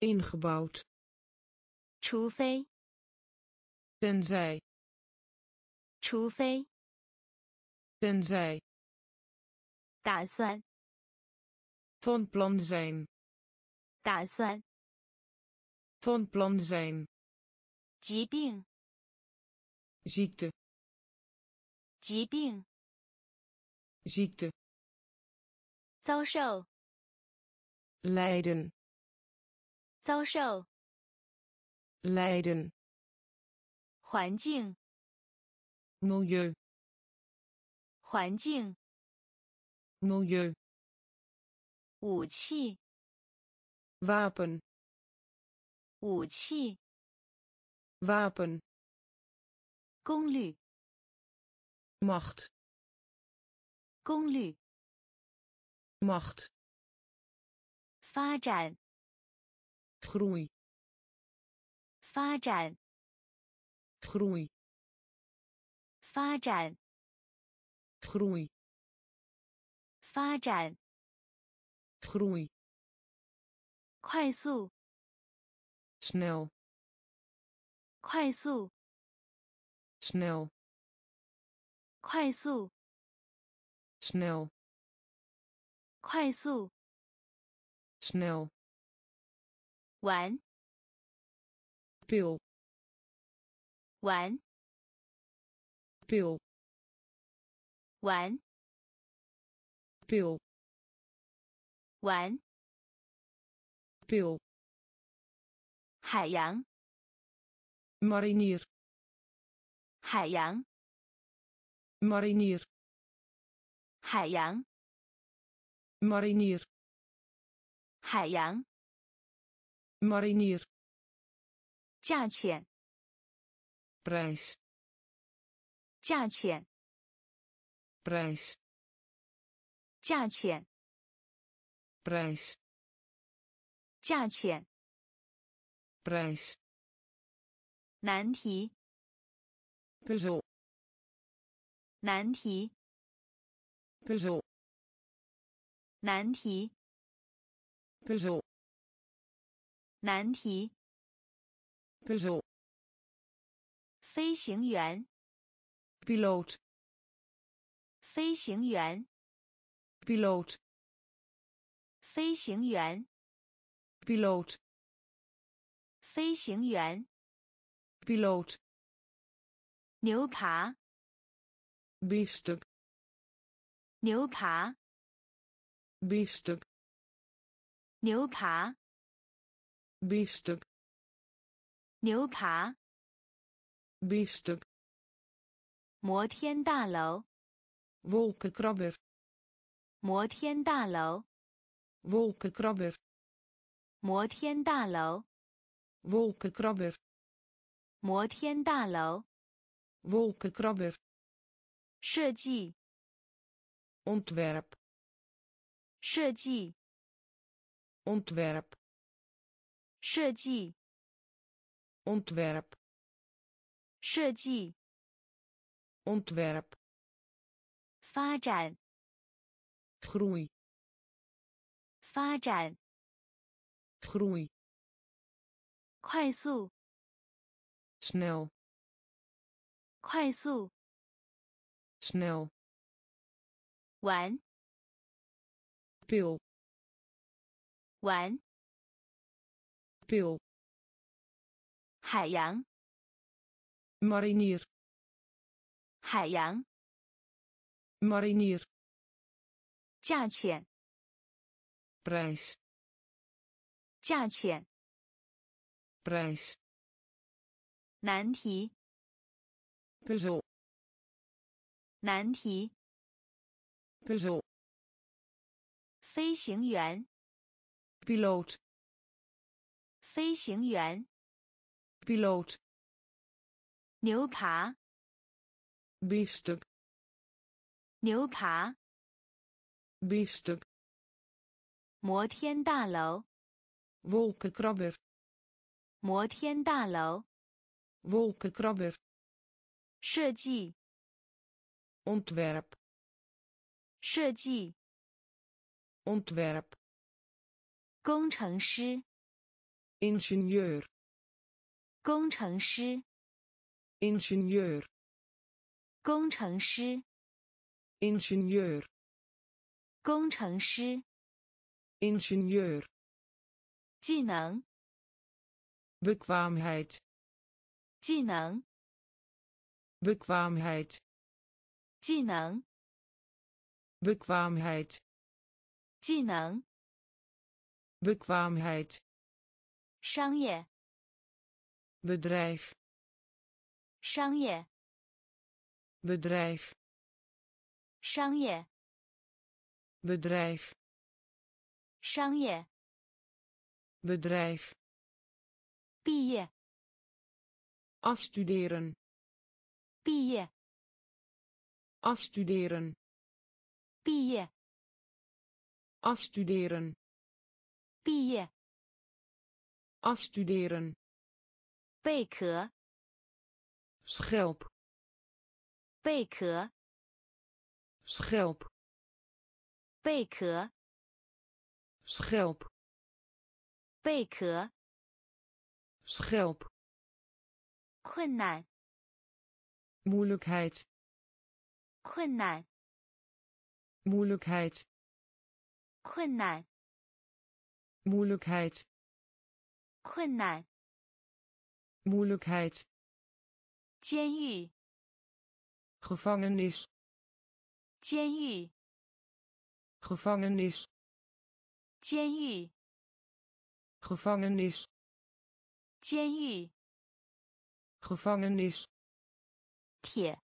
ingebouwd 除非 tenzij 除非 tenzij 打算 van plan zijn 打算 van plan zijn 疾病 ziekte 疾病 ziekte 遭受 lijden 遭受 lijden 环境 milieu 环境 milieu 武器 wapen 武器 wapen 功率 macht 功率 macht 发展 groei 发展 groei 发展 groei 发展 groei 快速 snel 快速 snel 快速 snel 快速 snel 玩 pil 玩 pil 玩 pil 玩 pil 海洋 marinier 海洋 marinier 海洋 marinier 海洋 marinier 价钱 prijs 价钱 prijs 价钱 prijs 价钱 prijs 难题 puzzel 难题 puzzel 难题 puzzel 难题 puzzel 飞行员 piloot 飞行员 piloot 飞行员 piloot 飞行员 piloot 牛扒 Beefstuk 牛扒 Beefstuk 牛扒，biefstuk 牛扒， biefstuk 摩天大楼， wolkenkrabber 摩天大楼， wolkenkrabber 摩天大楼， wolkenkrabber 摩天大楼， wolkenkrabber 设计， ontwerp 设计， ontwerp 设计，ontwerp 设计，ontwerp 发展，groei 发展，groei 快速，snel 快速，snel 玩，pil 玩，pil 海洋，marinier 海洋，marinier 价钱，prijs 价钱，prijs 难题，puzzel 难题，puzzel 飞行员，piloot 飞行员，piloot 牛扒，，beefstuk，牛扒，，beefstuk，摩天大楼，wolkenkrabber 摩天大楼，wolkenkrabber 设计，ontwerp 设计，ontwerp 工程师，ingenieur 工程师，ingenieur 工程师，ingenieur 工程师，ingenieur 技能，bekwaamheid 技能，bekwaamheid 技能，bekwaamheid 技能，bekwaamheid 商业， bedrijf 商业， bedrijf 商业， bedrijf 商业， bedrijf 毕业， afstuderen 毕业， afstuderen 毕业， afstuderen 毕业， afstuderen 贝壳， schelp 贝壳， schelp 贝壳， schelp 贝壳， schelp 困难， moeilijkheid 困难， moeilijkheid 困难， moeilijkheid 困难， moeilijkheid 监狱， gevangenis 监狱， gevangenis 监狱， gevangenis 监狱， gevangenis 铁，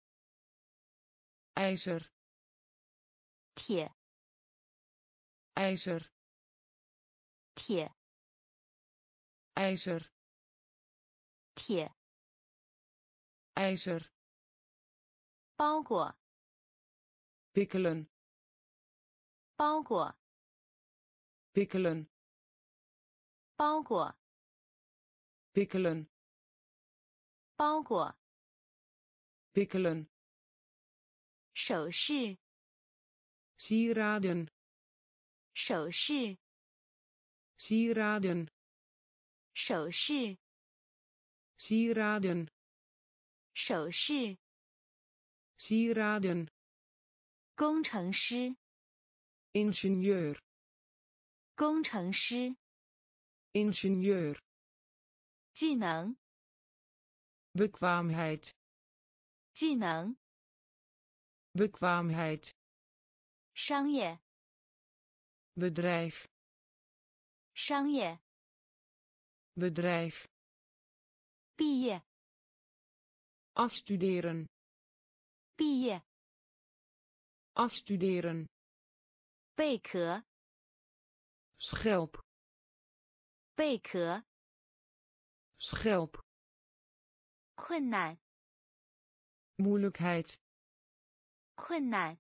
ijzer 铁， ijzer 铁， ijzer 铁， ijzer 包裹， wikkelen 包裹， wikkelen 包裹， wikkelen 包裹， wikkelen 首饰， sieraden 首饰， sieraden 首饰，sieraden 首饰，sieraden 工程师，ingenieur 工程师，ingenieur 技能，bekwaamheid 技能，bekwaamheid 商业，bedrijf 商业 bedrijf 毕业 afstuderen 毕业 afstuderen 贝壳 schelp 贝壳 schelp 困难 moeilijkheid 困难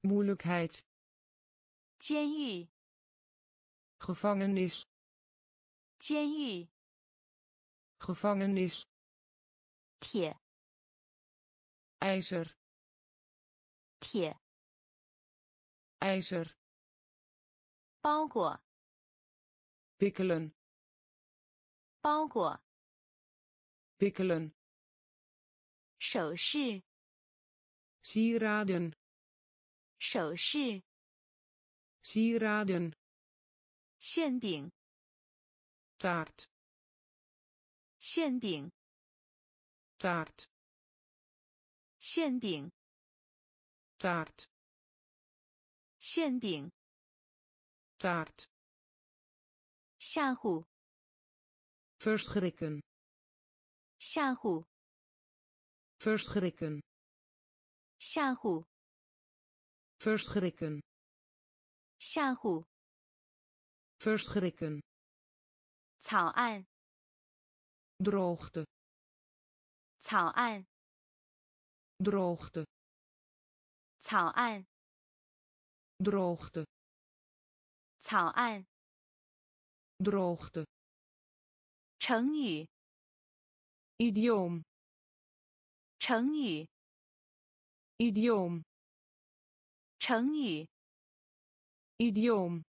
moeilijkheid 监狱 gevangenis 监狱 gevangenis 铁 ijzer 铁 ijzer 包裹 wikkelen 包裹 wikkelen 首饰 sieraden 首饰 sieraden 馅饼 taart 馅饼 taart 馅饼 taart 馅饼 taart 吓唬 verschrikken 吓唬 verschrikken 吓唬 verschrikken 吓唬 verschrikken 草案 droogte 草案 droogte 草案 droogte 草案 droogte 成语 idioom 成语 idioom 成语 idioom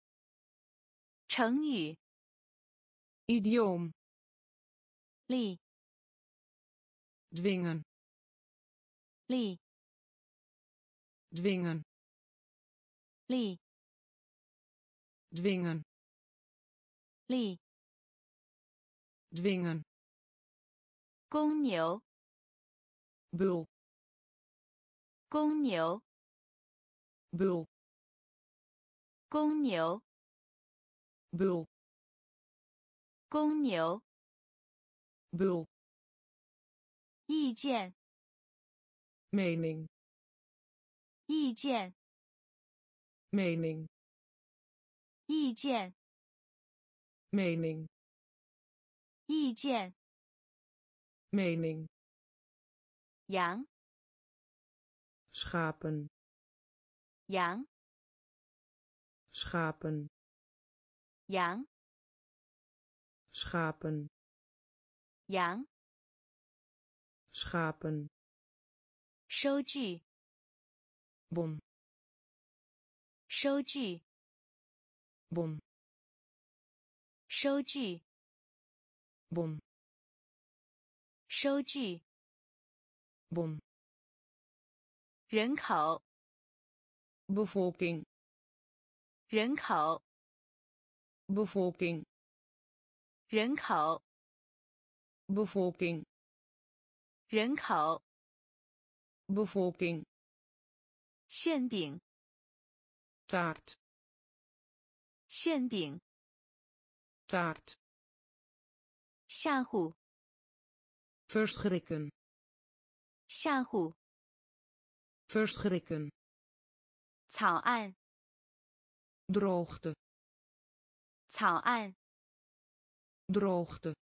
成语 idioom 力 dwingen 力 dwingen 力 dwingen 力 dwingen 公牛 bul 公牛 bul 公牛 bul 公牛，bull，意见 mening 意见 mening 意见 mening 意见 mening 羊 schapen 羊 schapen 羊 schapen 羊 schapen 收据 bon 收据 bon 收据 bon 收据 bon 人口 bevolking 人口 bevolking 人口 bevolking 人口 bevolking 馅饼 taart 馅饼 taart 吓唬 verschrikken 吓唬 verschrikken 草案 droogte 草案 droogte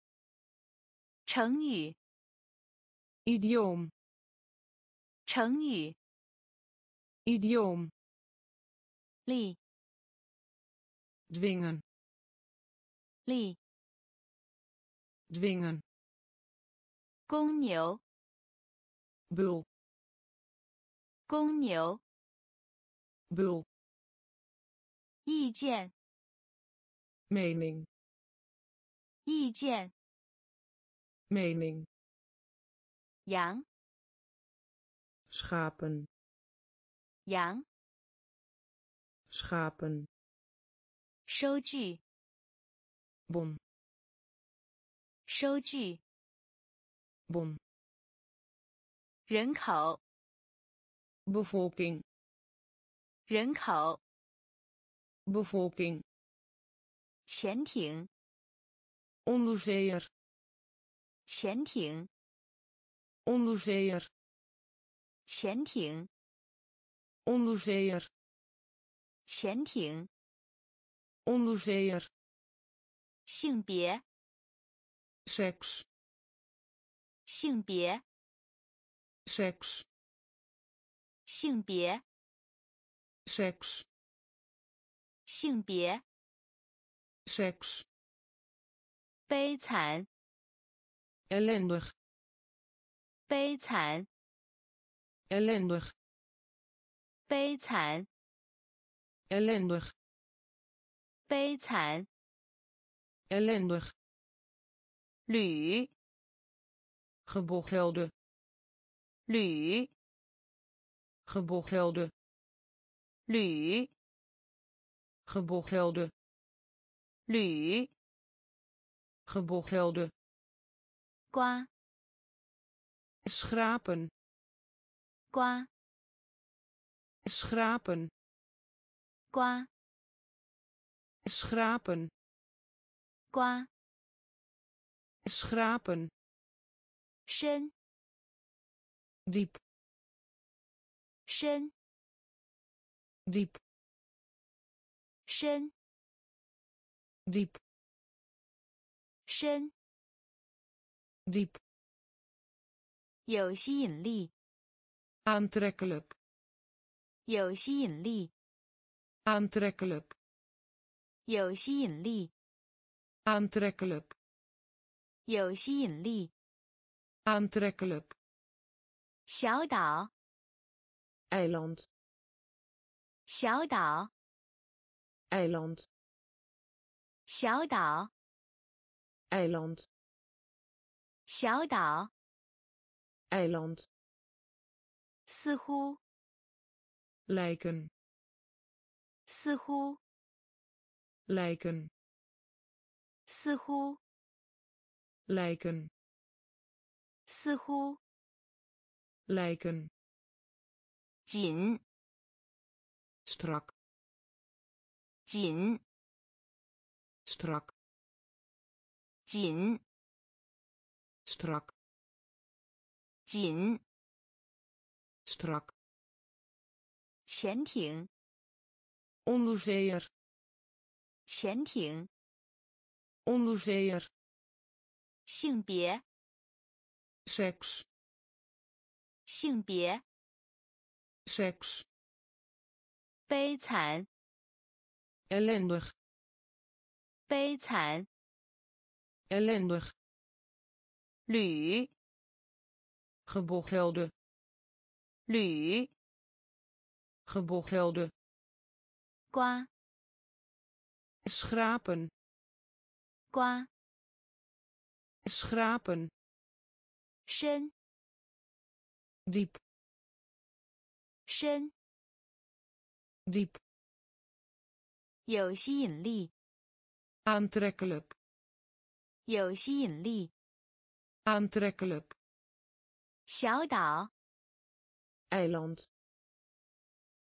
成语 idioom 成语 idioom 力 dwingen 力 dwingen 公牛 bul 公牛 bul 意见 mening 意见 mening 羊 schapen 羊 schapen 收据 bon 收据 bon 人口 bevolking 人口 bevolking 潜艇，onderzeeër 潜艇， onderzeeër 潜艇， onderzeeër 潜艇。 onderzeeër 性别， seks 性别， seks 性别， seks 性别。 seks 悲惨， ellendig 悲惨， ellendig 悲惨， ellendig 悲惨。 ellendig 铝， gebochelde 铝， gebochelde 铝， gebochelde 铝。 gebochelde qua. Schrapen. Qua. Schrapen. Qua. Schrapen. Qua. Schrapen. Shen. diep. Shen. diep. Shen. diep. 深。 diep 有吸引力， aantrekkelijk 有吸引力， aantrekkelijk 有吸引力， aantrekkelijk 有吸引力。 aantrekkelijk 小岛， eiland 小岛， eiland 小岛， eiland 小岛。 eiland 似乎， lijken 似乎， lijken 似乎， lijken 似乎。 lijken 紧， strak 紧， strak 紧，strak 紧。strak 潜艇，onderzeeër 潜艇。onderzeeër 性别，seks 性别。seks 悲惨，ellendig 悲惨。ellendig 铝， gebochelde 铝。 gebochelde 刮， schrapen 刮。 schrapen 深， diep 深。 diep 有吸引力， aantrekkelijk 有吸引力。 aantrekkelijk 小岛， eiland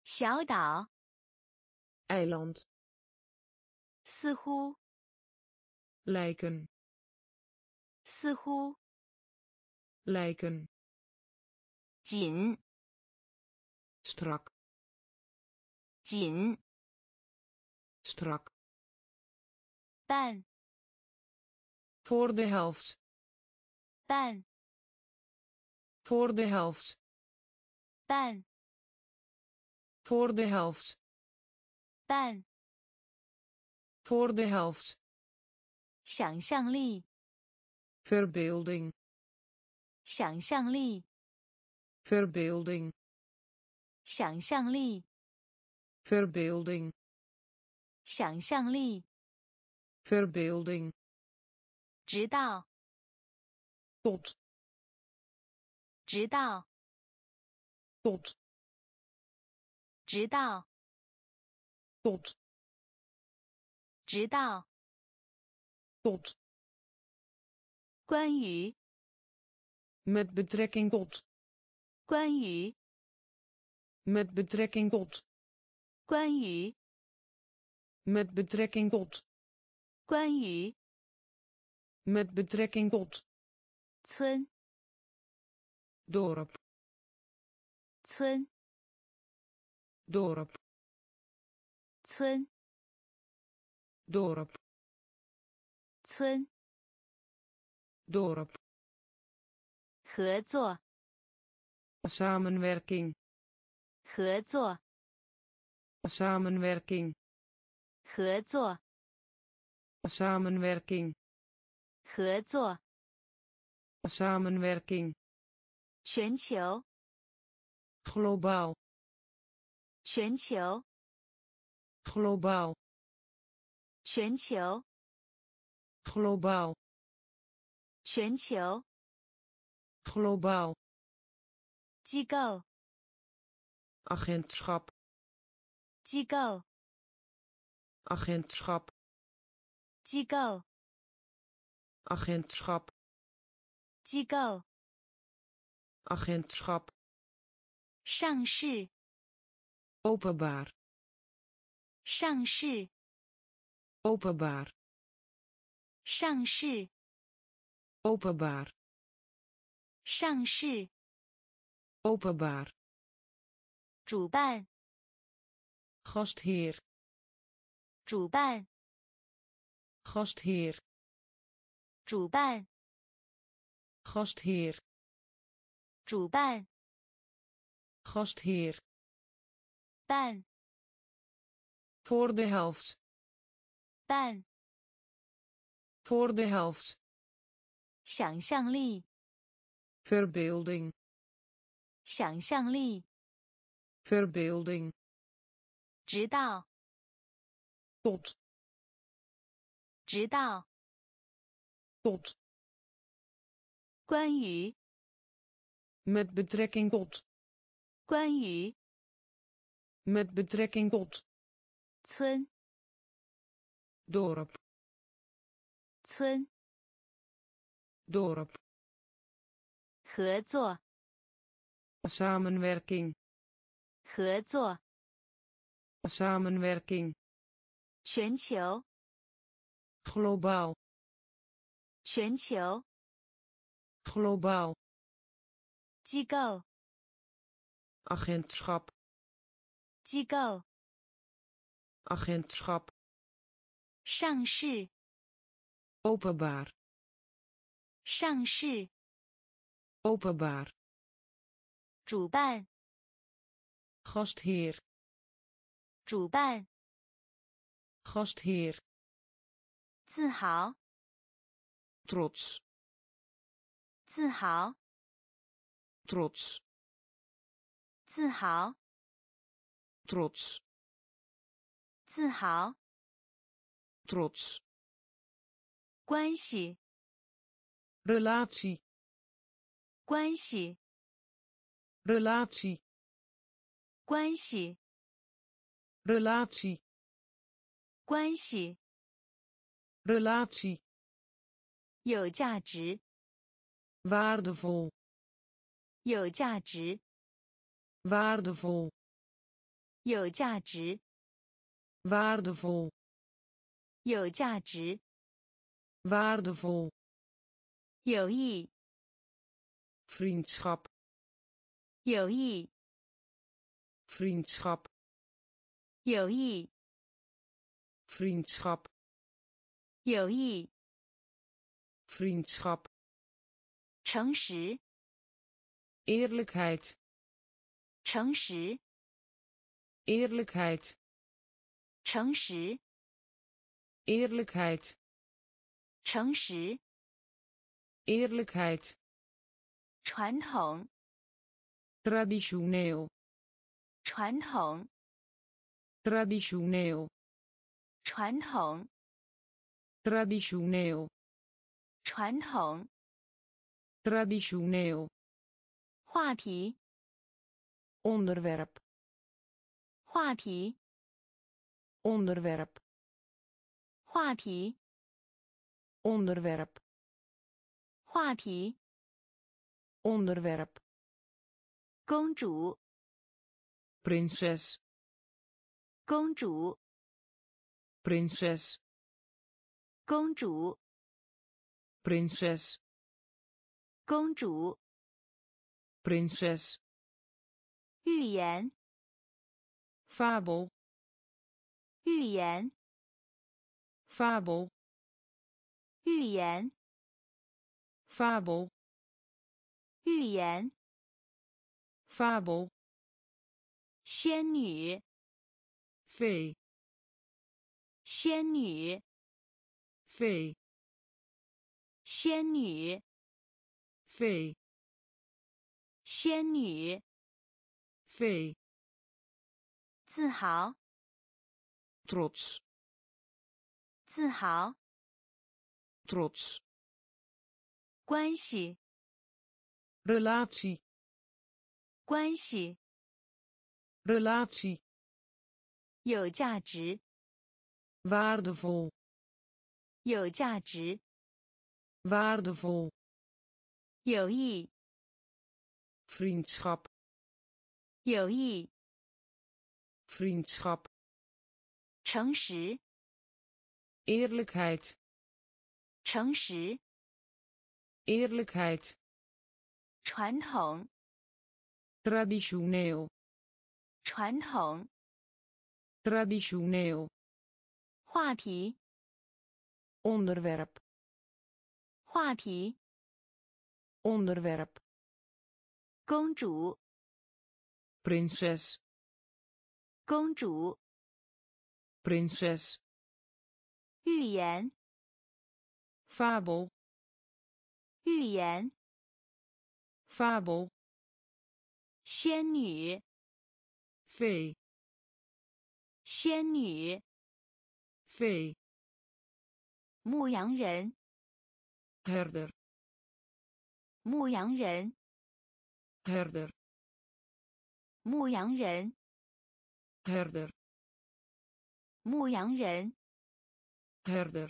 小岛。 eiland 似乎， lijken 似乎。 lijken 紧， strak 紧。 strak 半， voor de helft 半， voor de helft 半， voor de helft 半。 voor de helft 想象力， verbeelding 想象力， verbeelding 想象力， verbeelding 想象力。 verbeelding 直到， tot 直到， tot 直到， tot 直到。 tot 关于， met betrekking tot 关于， met betrekking tot 关于。 met betrekking tot 关于 met betrekking tot 村 dorp 村 dorp 村 dorp 村 dorp 合作 samenwerking 合作 samenwerking 合作 samenwerking 合作 samenwerking 全球 globaal 全球 globaal 全球 globaal 全球 globaal 机构 agentschap 机构 agentschap 机构 agentschap 机构 agentschap 上市 openbaar 上市 openbaar 上市 openbaar 上市 openbaar 主办 gastheer 主办 gastheer 主办 gastheer 主办 gastheer 办 voor de helft 办 voor de helft 想象力 verbeelding 想象力 verbeelding 直到 tot 直到 tot 关于 met betrekking tot 关于 met betrekking tot 村 dorp 村 dorp 合作 samenwerking 合作 samenwerking 全球 globaal 全球 globaal 机构 agentschap 机构 agentschap 上市 openbaar 上市 openbaar 主办 gastheer 主办 gastheer 自豪 trots 自豪 trots 自豪 trots 自豪 trots 关系 relatie 关系 relatie 关系 relatie 关系 relatie 有价值 waardevol 有价值 waardevol 有价值 waardevol 有价值 waardevol 有益 vriendschap 有益 vriendschap 有益 vriendschap 有益 vriendschap 诚实 eerlijkheid 诚实 eerlijkheid 诚实 eerlijkheid 诚实 eerlijkheid 传统 traditioneel 传统 traditioneel 传统 traditioneel 传统 traditioneel 话题 onderwerp 话题 onderwerp 话题 onderwerp 话题 onderwerp 公主 prinses 公主 prinses 公主，prinses, 公主，，princess，寓言，fabel, 寓言，fabel, 寓言，fabel, 寓言，fabel, 仙女，，fae，仙女，fee, 仙女，fee, 仙女，fee, 自豪，trots, 自豪，trots, 关系，relatie, 关系，relatie, 有价值，waardevol, 有价值，waardevol, 有益， vriendschap, 有益， vriendschap, 诚实， eerlijkheid, 诚实， eerlijkheid, 传统， traditioneel, 传统， traditioneel, 话题， onderwerp, 话题，onderwerp, 公主，prinses, 公主，prinses, 寓言，fabel, 寓言，fabel, 仙女，fee, 仙女，fee, 牧羊人，herder, 牧羊人， herder, 牧羊人， herder, 牧羊人， herder,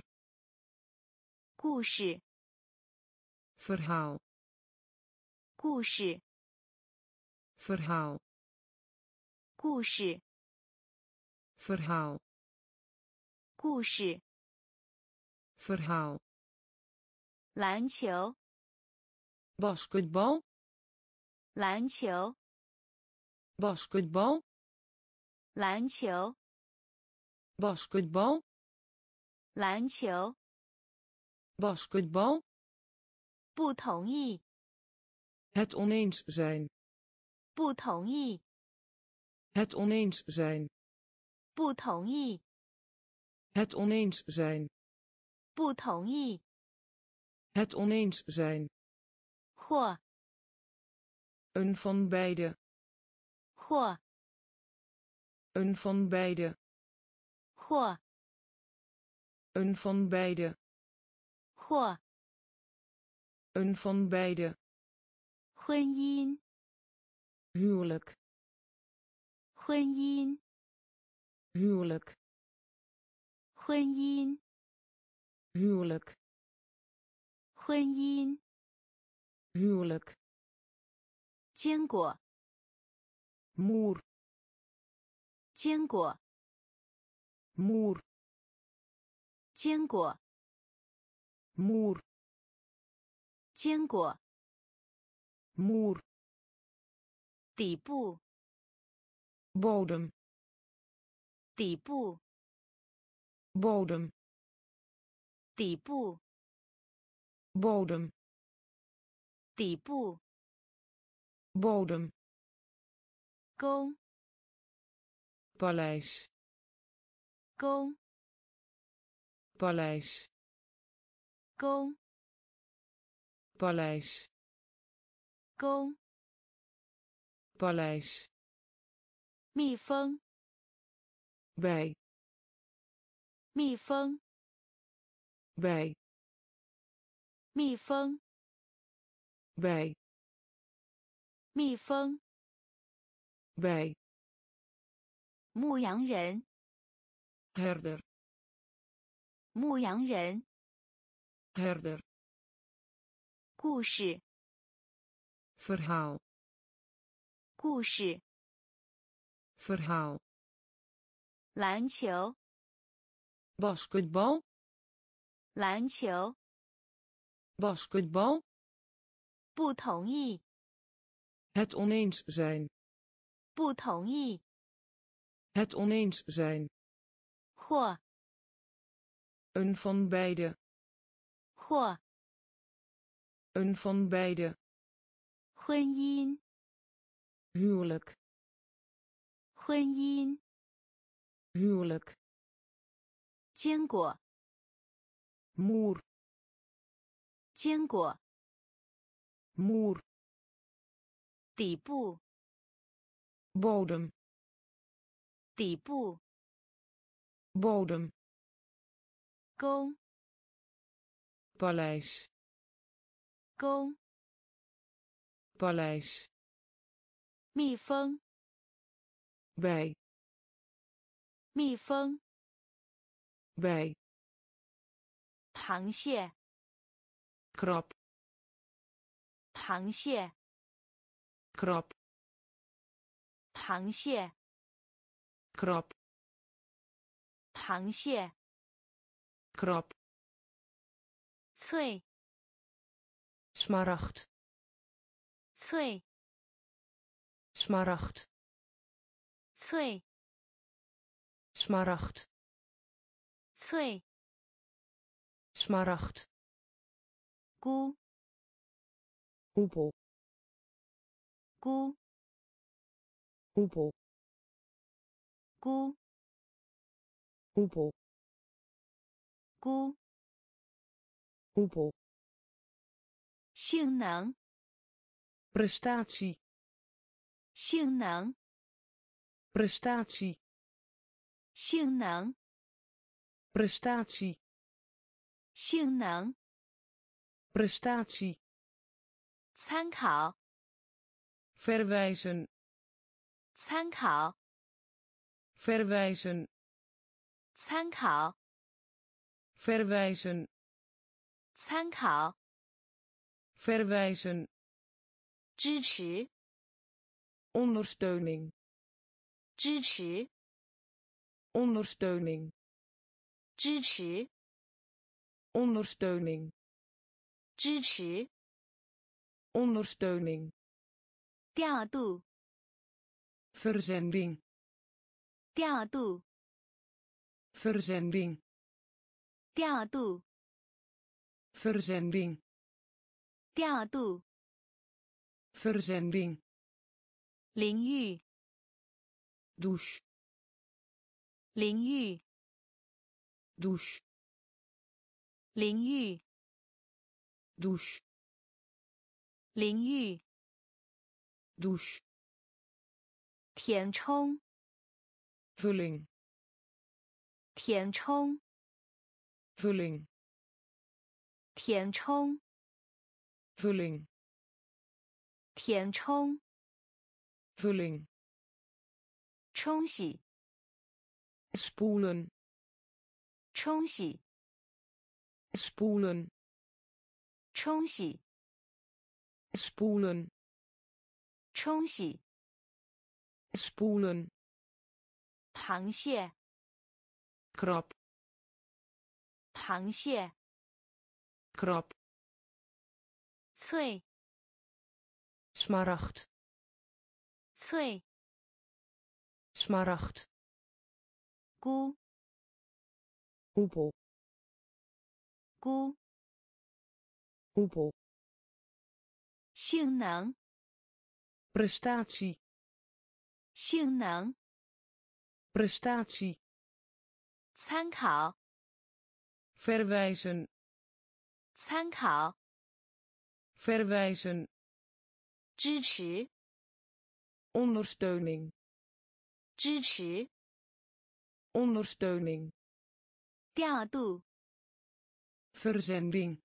故事， verhaal, 故事， verhaal, 故事， verhaal, 故事， verhaal, 篮球， basketbal, 篮球， basketbal, 篮球， basketbal, 篮球， basketbal, 不同意， het oneens zijn, 不同意， het oneens zijn, 不同意， het oneens zijn, 不同意， het oneens zijn, 或 een van beide, 或 een van beide, 或 een van beide, 或 een van beide, 婚姻， huwelijk, 婚姻， huwelijk, 婚姻， huwelijk, 婚姻，huwelijk, 坚果，moer, 坚果，moer, 坚果，moer, 坚果，moer, 底部，bodem, 底部，bodem, 底部，bodem, 底部， bodem, 宫， paleis, 宫， paleis, 宫， paleis, 宫， paleis, 蜜蜂， bij, 蜜蜂， bij, 蜜蜂，bij, 蜜蜂，bij, 牧羊人，herder, 牧羊人，herder, 故事，verhaal, 故事，verhaal, 篮球，basketbal, 篮球，basketbal, 不同意， het oneens zijn, 不同意， het oneens zijn, 或 een van beide, 或 een van beide, 婚姻， huwelijk, 婚姻， huwelijk, 坚果， moer, 坚果，moer, 底部，bodem, 底部，bodem, 弓，paleis, 弓，paleis, 蜜蜂，bij, 蜜蜂，bij, 螃蟹，krab, 螃蟹， krab, 螃蟹， krab, 螃蟹， krab, 脆， smaragd, 脆， smaragd, 脆， smaragd, 脆， smaragd, 姑，姑婆，姑，姑婆，姑，姑婆，姑，姑婆。性能，prestatie。性能，prestatie。性能，prestatie。性能。prestatie, 参考， verwijzen, 参考， verwijzen, 参考， verwijzen, 参考， verwijzen, 支持， ondersteuning, 支持， ondersteuning, 支持， ondersteuning, 支持，ondersteuning, 调度，verzending, 调度，verzending, 调度，verzending, 调度，verzending, 淋浴，douche, 淋浴，douche, 淋浴，douche, 淋浴，douche, 填充，vulling, 填充，vulling, 填充，vulling, 填充，vulling, 冲洗，spoelen, 冲洗，spoelen, 冲洗，spoelen, 冲洗，spoelen, 螃蟹，krab, 螃蟹，krab, 脆，smaragd, 脆，smaragd, 菇，hoepel, 菇，hoepel, 性能， prestatie, 性能， prestatie, 参考， verwijzen, 参考， verwijzen, 支持， ondersteuning, 支持， ondersteuning, 调度， verzending,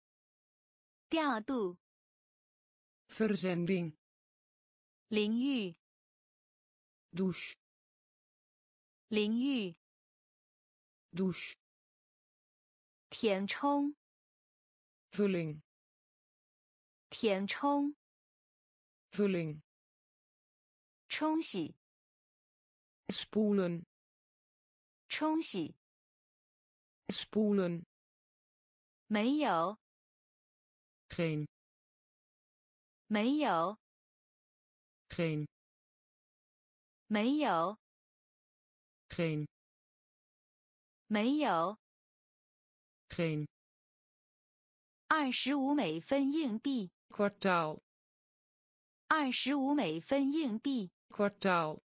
调度，verzending, 淋浴，douche, 淋浴，douche, 填充，vulling, 填充，vulling, 冲洗，spoelen, 冲洗，spoelen, 没有，geen, 没有， geen, 没有， geen, 没有。 geen. 二十五美分硬币， kwartaal, 二十五美分硬币， kwartaal,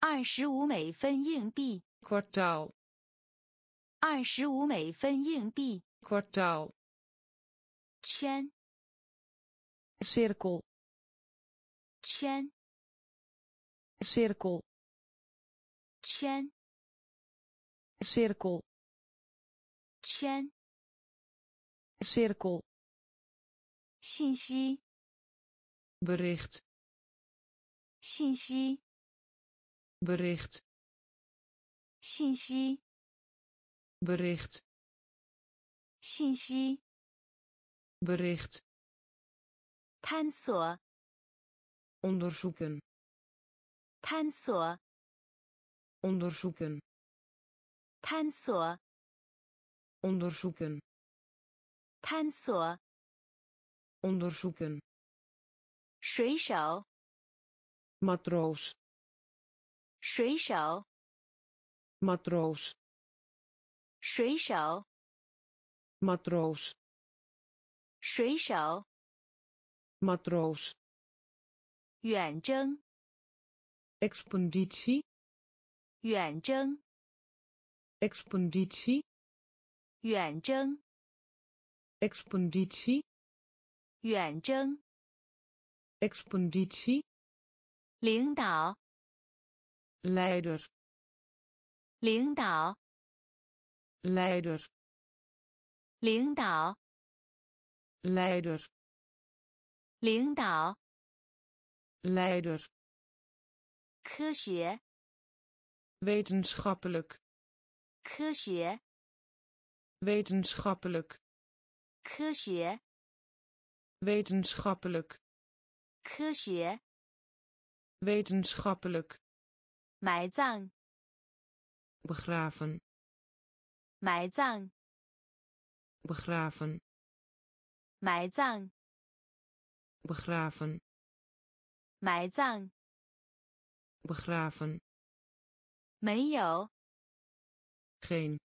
二十五美分硬币， kwartaal, 二十五美分硬币。 kwartaal. 圈 cirkel, 圈 cirkel, 圈 cirkel, 圈， cirkel. 信息 bericht, 信息 bericht, 信息 bericht, 信息， bericht. 探索 onderzoeken, 探索 onderzoeken, 探索 onderzoeken, 探索， onderzoeken. 水手 matroos, 水手 matroos, 水手 matroos, 水手，matroos. 远征 expeditie, 远征 expeditie, 远征 expeditie, 远征，expeditie. 领导 leider, 领导 leider, 领导 leider, 领导， leider. 科学 wetenschappelijk, 科学 wetenschappelijk, 科学 wetenschappelijk, 科学， wetenschappelijk. 埋葬 begraven, 埋葬 begraven, 埋葬 begraven, 埋葬，begraven. 没有 geen,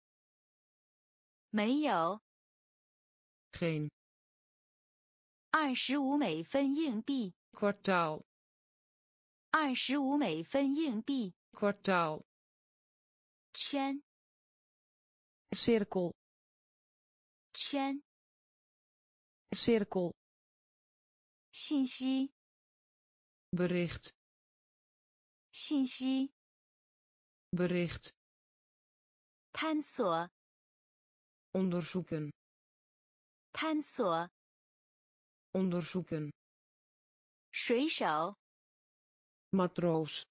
没有，geen. 二十五美分硬币，kwartaal, 二十五美分硬币，kwartaal. 圈 cirkel, 圈，cirkel. 信息 bericht, 信息， bericht. 探索 onderzoeken, 探索， onderzoeken. 水手 matroos,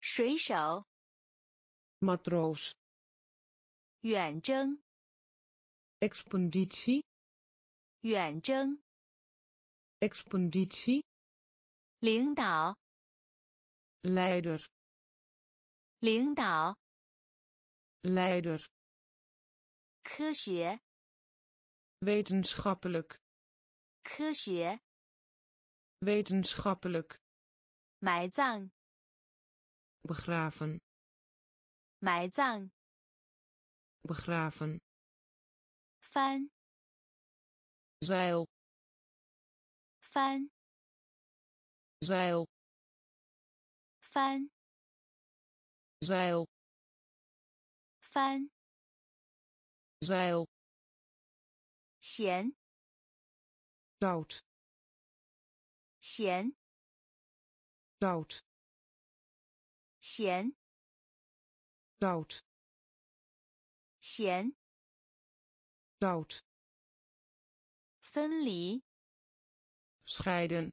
水手， matroos. 远征 expeditie, 远征， expeditie. 领导 leider, 领导， leider. 科学 wetenschappelijk, 科学， wetenschappelijk. 埋葬 begraven, 埋葬， begraven. 翻 zeil, 翻 zeil, 翻 zeil, 翻， zeil. 咸 zout, 咸 zout, 咸 zout, 咸， zout. 分离 scheiden,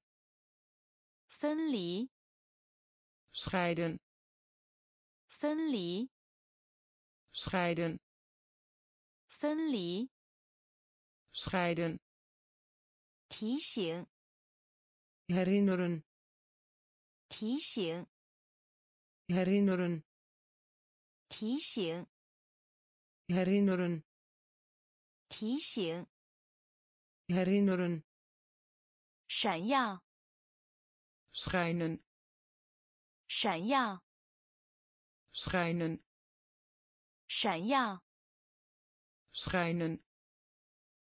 分离 scheiden, 分离 scheiden, 分离， scheiden. 提醒 herinneren, 提醒 herinneren, 提醒， herinneren, 提醒， herinneren, 闪耀， schijnen, 闪耀， schijnen, 闪耀， schijnen,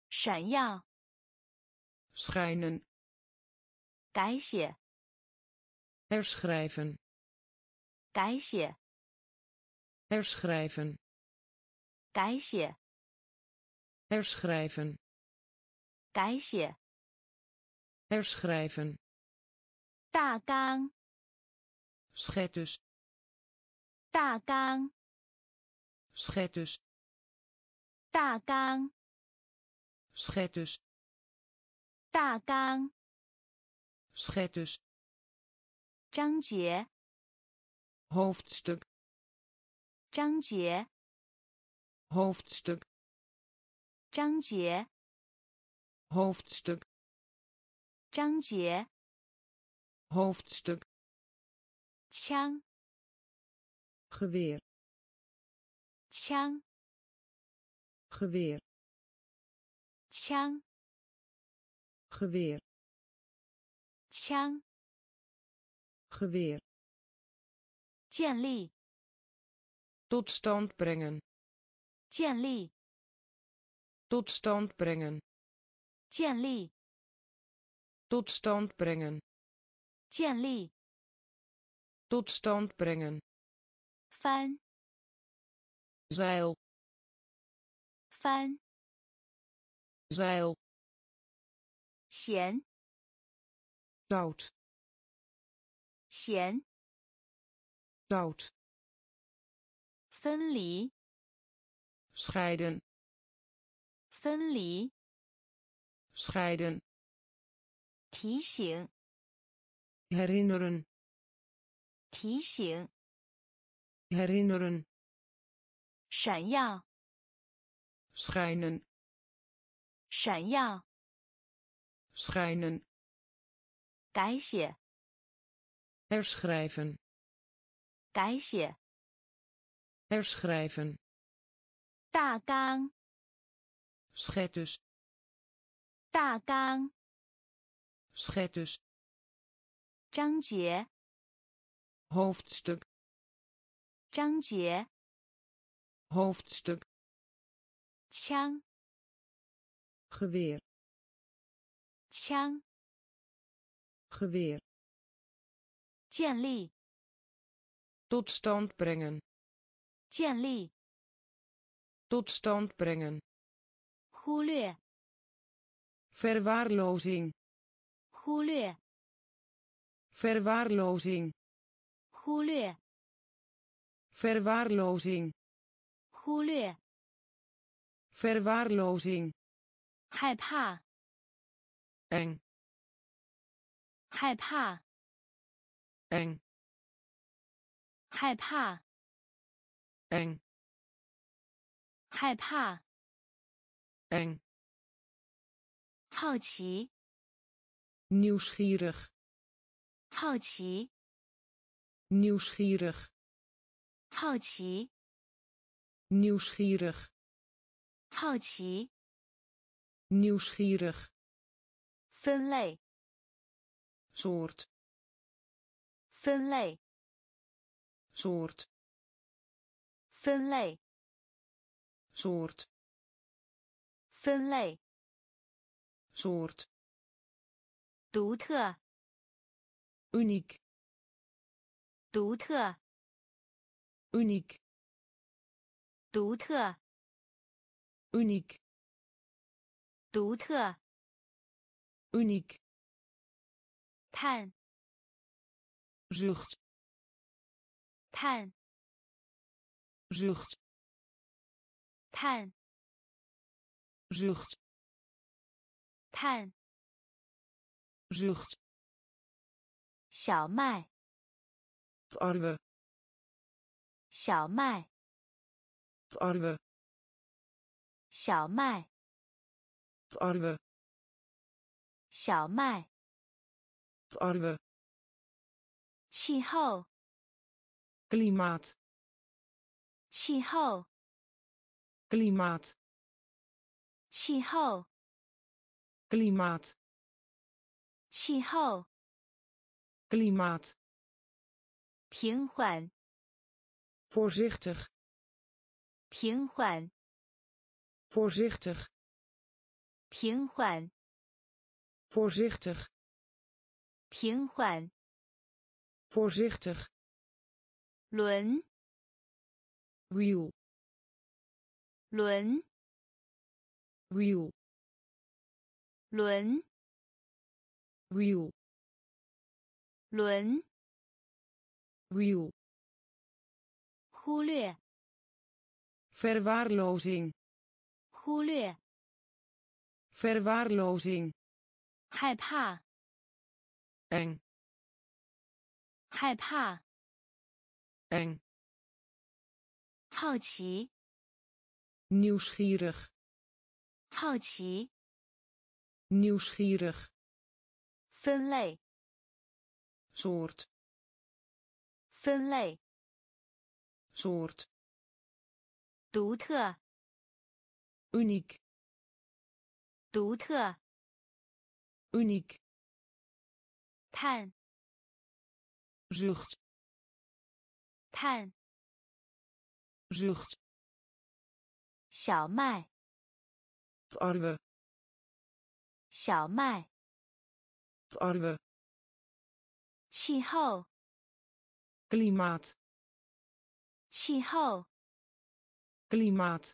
闪耀， schijnen, 改写， herschrijven, 改写， herschrijven, 改写， herschrijven, 改写， herschrijven, 大纲， schetus, 大纲， schetus, 大纲， schetus, 大纲， schetus, 章节， hoofdstuk, 章节， hoofdstuk, 章节， hoofdstuk, 章节， hoofdstuk, 枪， geweer, 枪， geweer, 枪， geweer, 枪， geweer, 建立， tot stand brengen, 建立， tot stand brengen, 建立， tot stand brengen, 建立， tot stand brengen, 翻， zeil, 翻， zeil, 咸， zout, 咸， zout, 分离， scheiden, 分离， scheiden, 提醒， herinneren, 提醒， herinneren, 闪耀， schijnen, 闪耀， schijnen, 改写， herschrijven, 改写， herschrijven, 大纲， schetus, 大纲， schetus, 章节， hoofdstuk, 章节， hoofdstuk, 枪， geweer, 枪， geweer, 建立， tot stand brengen, 建立， tot stand brengen, 忽略， verwaarlozing, 忽略， verwaarlozing, 忽略， verwaarlozing, 忽略， verwaarlozing, 害怕， eng, 害怕， eng, 害怕， eng, 害怕， eng, 好奇， nieuwsgierig, 好奇， nieuwsgierig, 好奇， nieuwsgierig, 好奇， nieuwsgierig, 分类， soort, 分类， soort, 分类， soort, 分类， soort, 独特， uniek, 独特， uniek, 独特， uniek, 独特， uniek, 碳， zucht, 碳， zucht, 碳， zucht, 碳，zucht, 小麦，tarwe, 小麦，tarwe, 小麦，tarwe, 小麦，tarwe, 气候，klimaat, 气候，klimaat, 气候，klimaat klimaat, klimaat klimaat, voorzichtig Pinghuan. voorzichtig Pinghuan. voorzichtig Pinghuan. voorzichtig Lun. Wiel. Lun. Wiel. 轮，，wheel，轮，wiel, 忽略，verwaarlozing, 忽略，verwaarlozing, 害怕，eng, 害怕，eng, 好奇，nieuwsgierig, 好奇，nieuwsgierig, 分类， soort, 分类， soort, 独特， uniek, 独特， uniek, 碳， zucht, 碳， zucht, 小麦， tarwe, 小麦，tarwe, 气候，klimaat, 气候，klimaat,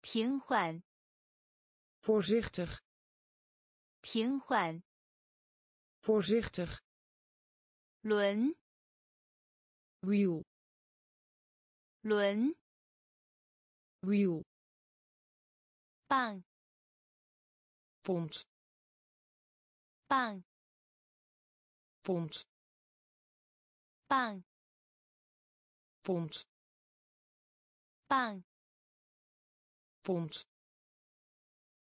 平缓，voorzichtig, 平缓，voorzichtig, 轮，Wheel. 轮，wiel, 棒，pond paan pond paan pond paan pond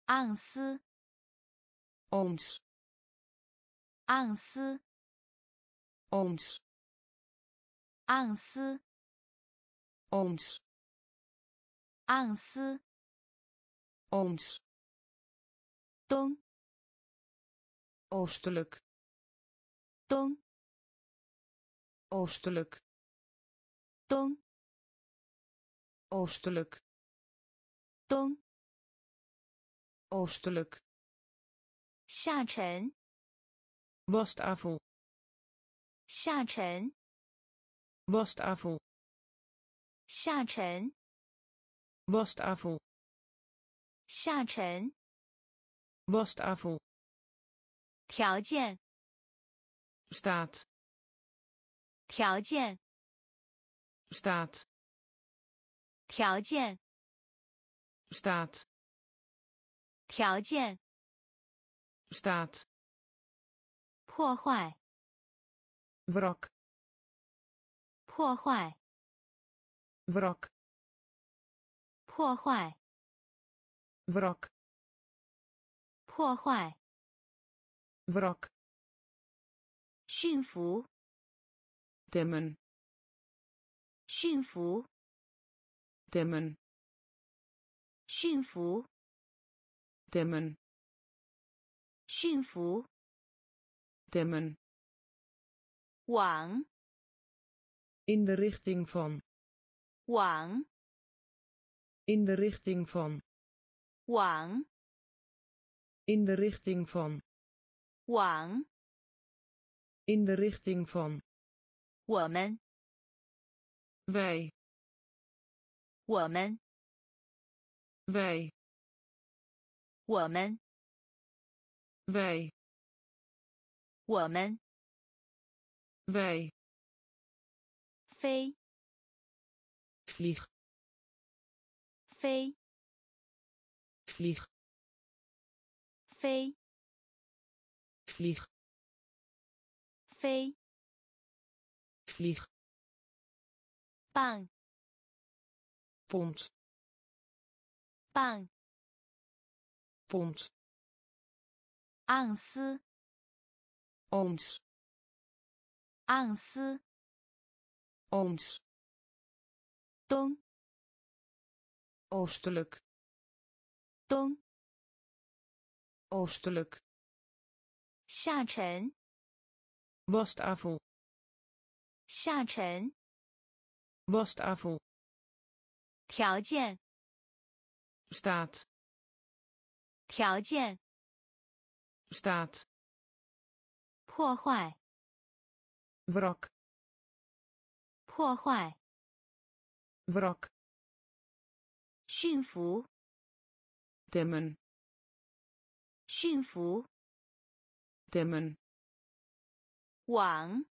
Ounce. Ounce. Ounce. Ounce. ons ons ons ons 东， oostelijk, 东， oostelijk, 东， oostelijk, 东， oostelijk, 下沉， wastafel, 下沉， wastafel, 下沉， wastafel, 下沉， wastafel, 条件， staat, 条件， staat, 条件， staat, 条件， staat, 破坏， wrak, 破坏， wrak, 破坏， wrak, 破坏， wrak, 驯服， temmen, 驯服， temmen, 驯服， temmen, 驯服， temmen, 往， in de richting van, 往， in de richting van, 往， in de richting van, 往， in de richting van, 我们， wij, 我们， wij, 我们， wij, 我们， wij, 飞， vlieg, 飞， vlieg, 飞， vlieg, 飞， vlieg, 棒， pond, 棒， pond, 盎司， ons, 盎司， ons, 东， oostelijk, 东， oostelijk 下沉， wastafel 下沉， wastafel 条件， staat 条件， staat 破坏， wrak 破坏， wrak 驯服， temmen 驯服， temmen 往，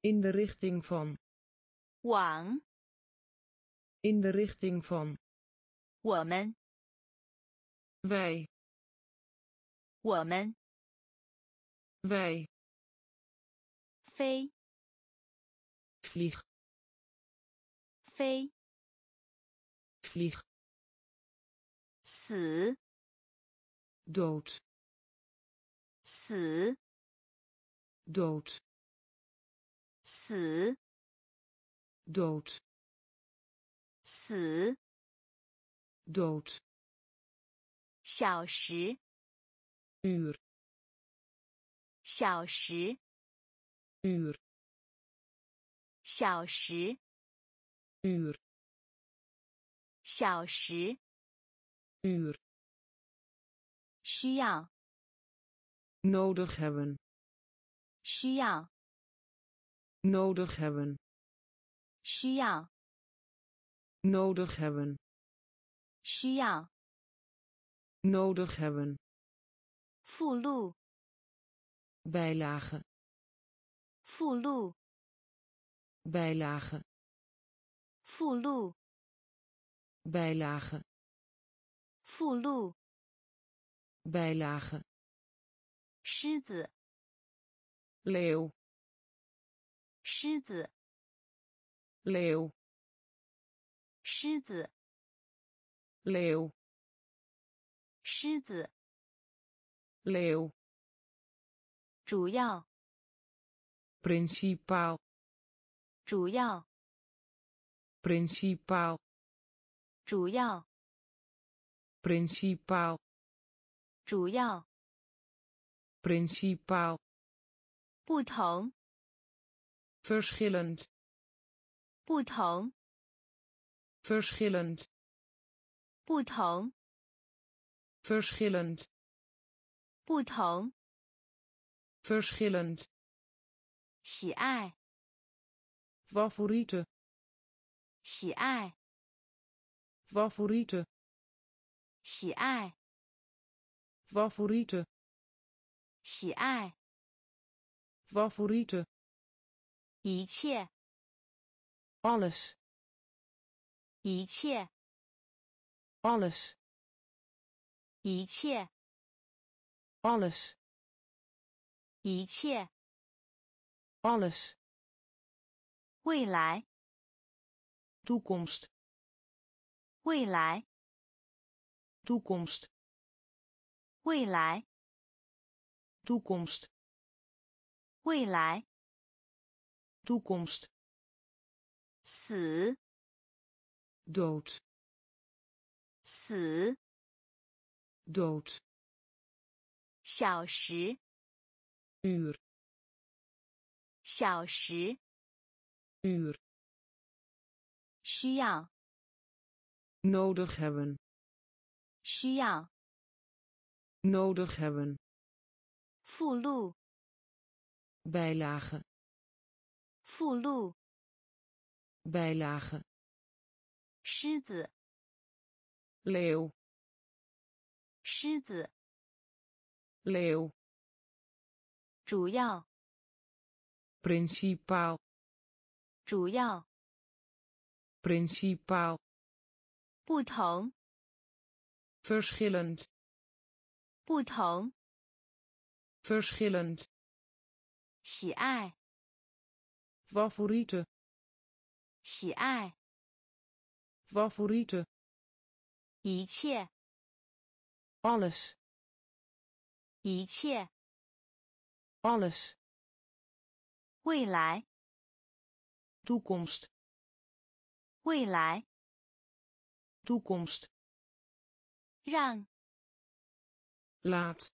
in de richting van 往， in de richting van 我们， wij 我们， wij 飞， vlieg 飞， vlieg 死， dood 死，dood 死，dood 死，dood 小时，uur 小时，uur 小时，uur 小时，uur 需要， nodig hebben 需要， nodig hebben 需要， nodig hebben 需要， nodig hebben 附录， bijlage 附录， bijlage 附录， bijlage 附录， Bijlage 狮子，leeuw 狮子，leeuw 狮子，leeuw 狮子，leeuw 主要，principaal 主要，principaal 主要，principaal 主要， principaal 不同， verschillend 不同， verschillend 不同， verschillend 不同， verschillend 喜爱， favoriete 喜爱， favoriete 喜爱， favoriete 喜爱， favoriete 一切， alles 一切， alles 一切， alles 一切， alles 未来， toekomst 未来， toekomst 未来， toekomst 未来， toekomst 死， dood 死， dood 小时， uur 小时， uur 需要， nodig hebben 需要， nodig hebben 附录， bijlage 附录， bijlage 狮子， leeuw 狮子， leeuw 主要， principaal 主要， principaal 不同， verschillend 不同， verschillend 喜爱， favoriete 喜爱， favoriete 一切， alles 一切， alles 未来， toekomst 未来， toekomst 让 Laat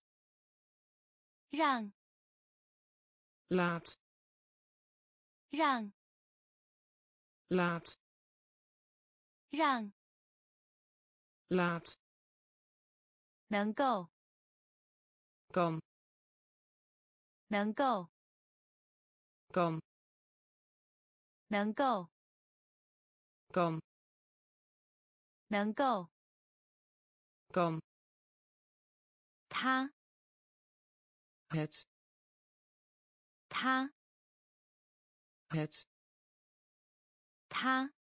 让 laat 让 laat 让 laat 能够 kan 能够 kan 能够 kan 能够 kan 他 het 他 het 他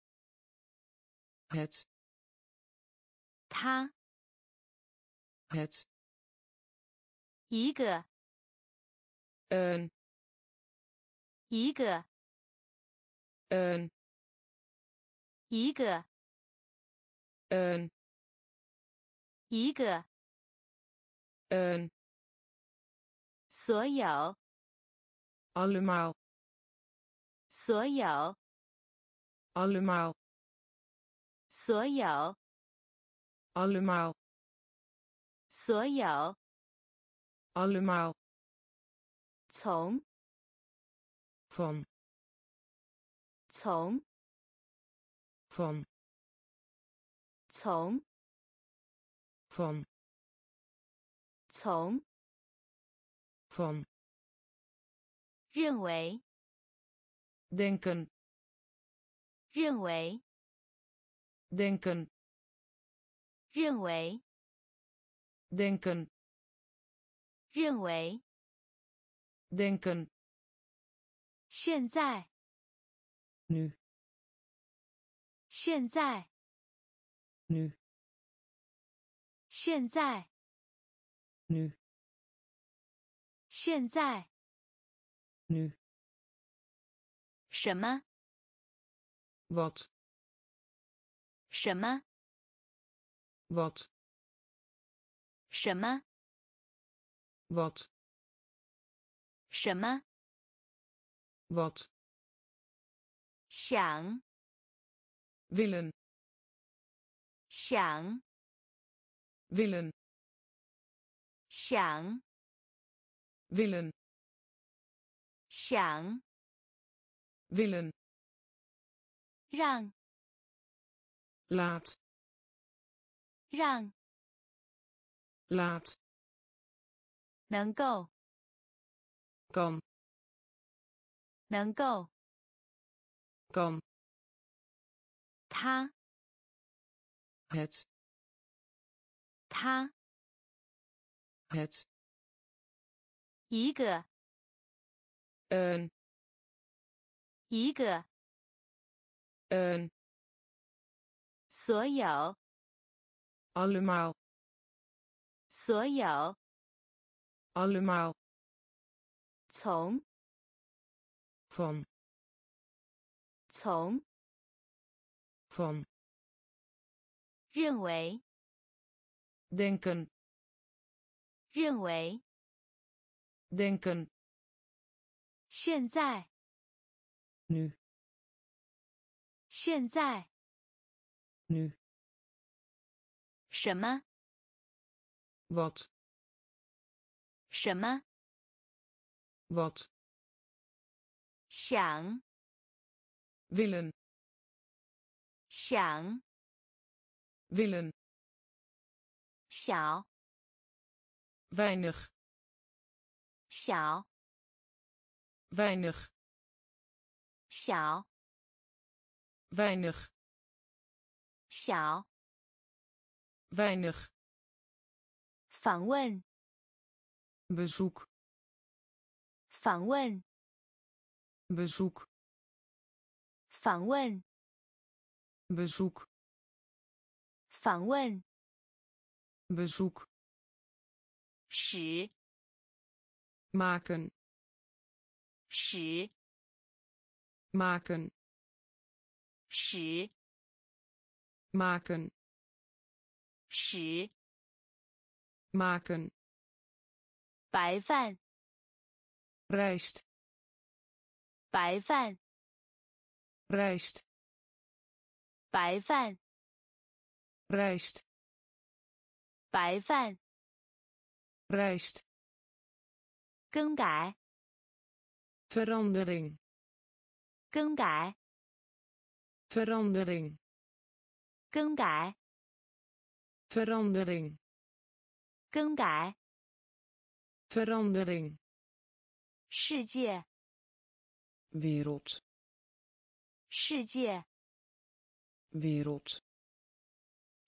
het 他 het 一个 een 一个 een 一个 een 一个 een 所有 allemaal 所有 allemaal 所有 allemaal 所有 allemaal 从 van 从 van 从 van 从 van 认为 denken 认为 denken 认为 denken 认为 denken 现在 nu 现在 nu 现在 nu 现在 nu 什么？What？什么？What？什么？What？什么？What？想 willen 想 willen 想 willen 想 willen 让 laat 让 laat 能够 kan 能够 kan 他 het 他 het 一个 een 一个 een 所有 allemaal 所有 allemaal 从 van 从 van 认为 denken 认为 denken 现在 nu 现在 nu 什么 wat 什么 wat 想 willen 想 willen 小 weinig 小 weinig 小 weinig 小 weinig 访问 bezoek 访问 bezoek 访问 bezoek 访问 bezoek 使 maken 使 maken 使 maken 使 maken 白饭 rijst 白饭 rijst 白饭 rijst 白饭， rijst, 更改， verandering, 更改， verandering, 更改， verandering, 更改， verandering, 世界， wereld, 世界， wereld,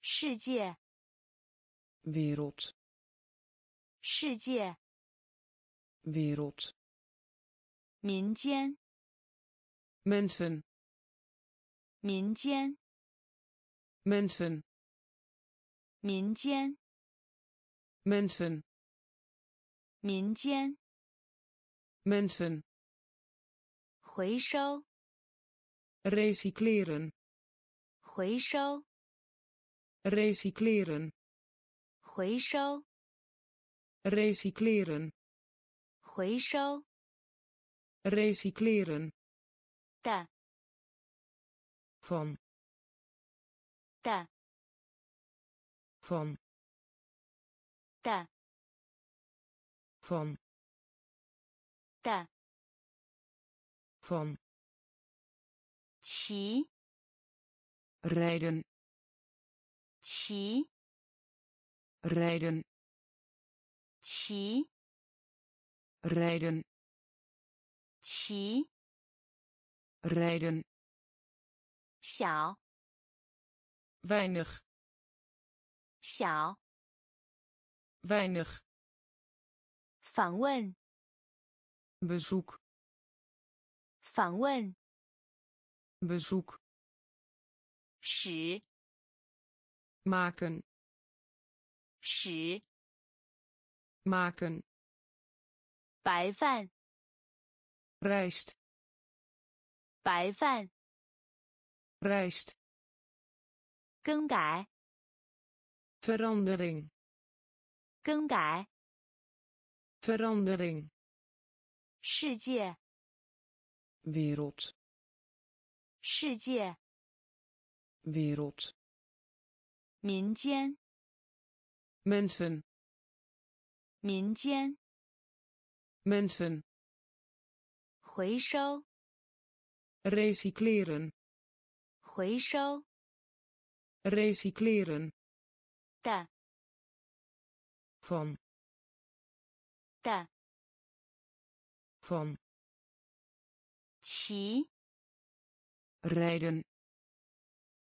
世界， wereld, 世界，wereld, 民间，mensen, 民间，mensen, 民间，mensen, 民间，mensen, 回收，recycleren, 回收，recycleren, 回收，recycleren, 回收 recycleren, 的 van, 的 van, 的 van, 的 van, 骑 rijden, 骑 rijden, 骑 rijden, 骑 rijden, 小 weinig, 小 weinig, 访问 bezoek, 访问 bezoek, 使 maken, 使 maken, 白饭 rijst, 白饭 rijst, 更改 verandering, 更改 verandering, 世界 wereld, 世界 wereld, 民间 mensen, 民间 mensen, 回收 recycleren, 回收 recycleren, 的 van, 的 van, 骑 rijden,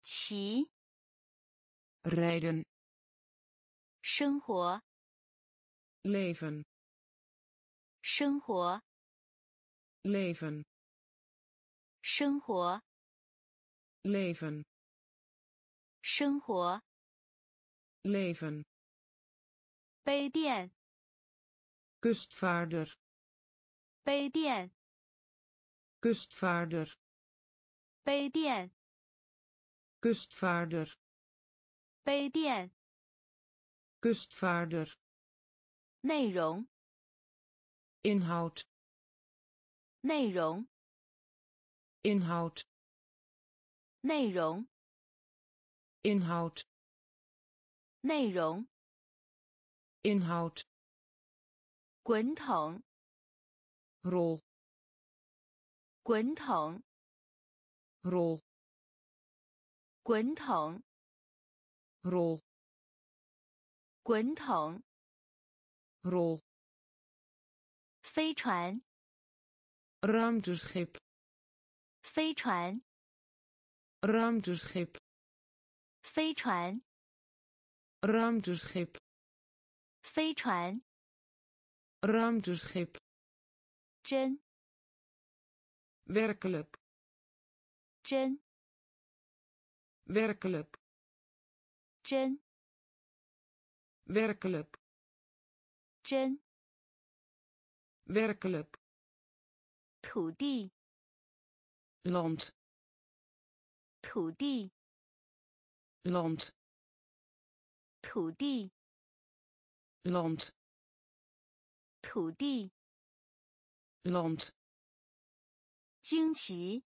骑 rijden, 生活 leven, 生活 leven, 生活 leven, 生活 leven, 杯垫 kustvaarder, 杯垫 kustvaarder, 杯垫 kustvaarder, 杯垫 kustvaarder, 内容 inhoud, 内容 inhoud, 内容 inhoud, 内容 inhoud, 滚筒 rol, 滚筒 rol, 滚筒 rol, 滚筒 rol, 飞船 ruimteschip, 飞船 ruimteschip, 飞船 ruimteschip, 飞船 ruimteschip, 真 werkelijk, 真 werkelijk, 真 werkelijk, 真 werkelijk, 土地 land, 土地 land, 土地 land, 土地 land, 惊奇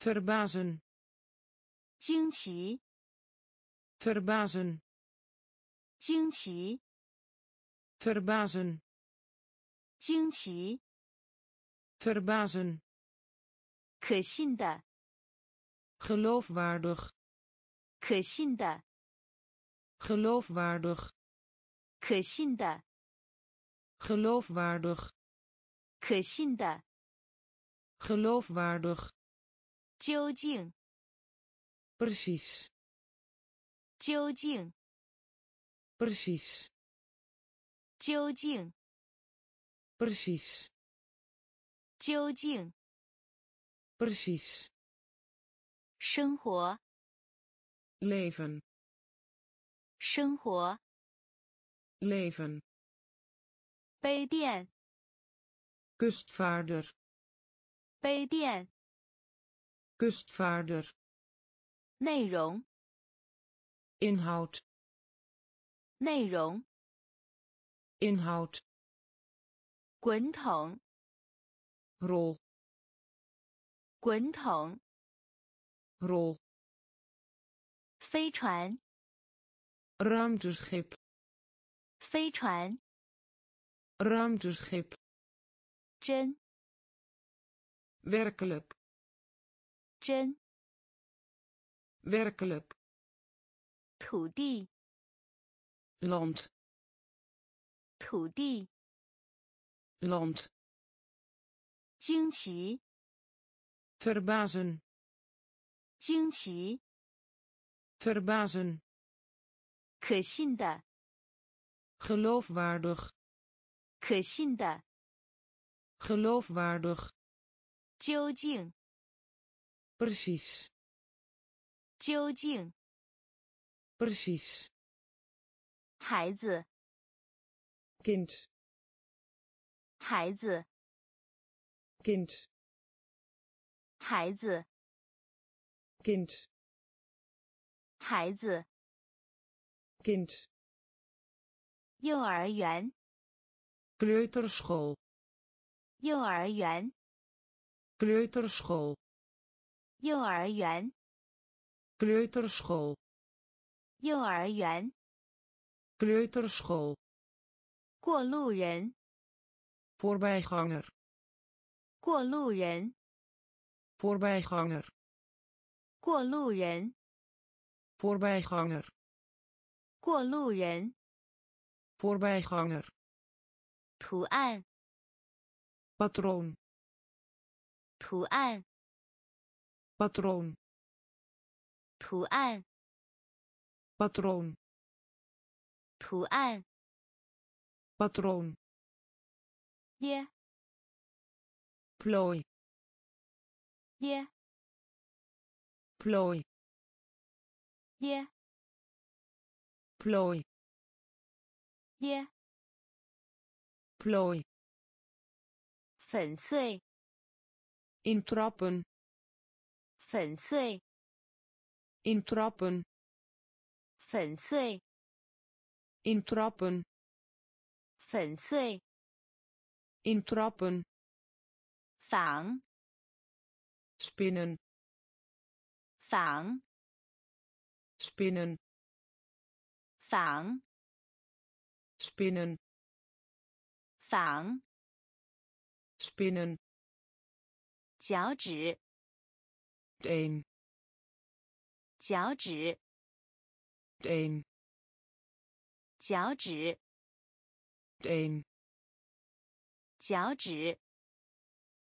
verbazen, 惊奇 verbazen, 惊奇， verbazen, 惊奇， verbazen, 可信的， geloofwaardig, 可信的， geloofwaardig, 可信的， geloofwaardig, 可信的， geloofwaardig, 究竟， precies, 究竟， precies, 究竟，precies, 究竟，precies, 生活，leven, 生活，leven, 杯垫，kustvaarder, 杯垫，kustvaarder, 内容，inhoud, 内容，inhoud, 滚筒， rol, 滚筒， rol, 飞船， ruimteschip, 飞船， ruimteschip, 真， werkelijk, 真， werkelijk, 土地， land, 土地，land, 惊奇，verbazen, 惊奇，verbazen, 可信的，geloofwaardig, 可信的，geloofwaardig, 究竟，precies, 究竟，precies, 孩子，kind, 孩子，kind, 孩子，kind, 孩子，kind, 幼儿园，kleuterschool, 幼儿园，kleuterschool, 幼儿园，kleuterschool, 幼儿园，kleuterschool, 过路人， voorbijganger, 过路人， voorbijganger, 过路人， voorbijganger, 过路人， voorbijganger, 图案， patroon, 图案， patroon, 图案， patroon, 图案， patroon, 耶 plooi, 耶 plooi, 耶 plooi, 耶， plooi, 粉碎， intrappen, 粉碎， intrappen, 粉碎， intrappen, 粉碎，intrappen, 仿，spinnen, 仿，spinnen, 仿，spinnen, 仿，spinnen, 脚趾，een, 脚趾，een, 脚趾，een, 脚趾，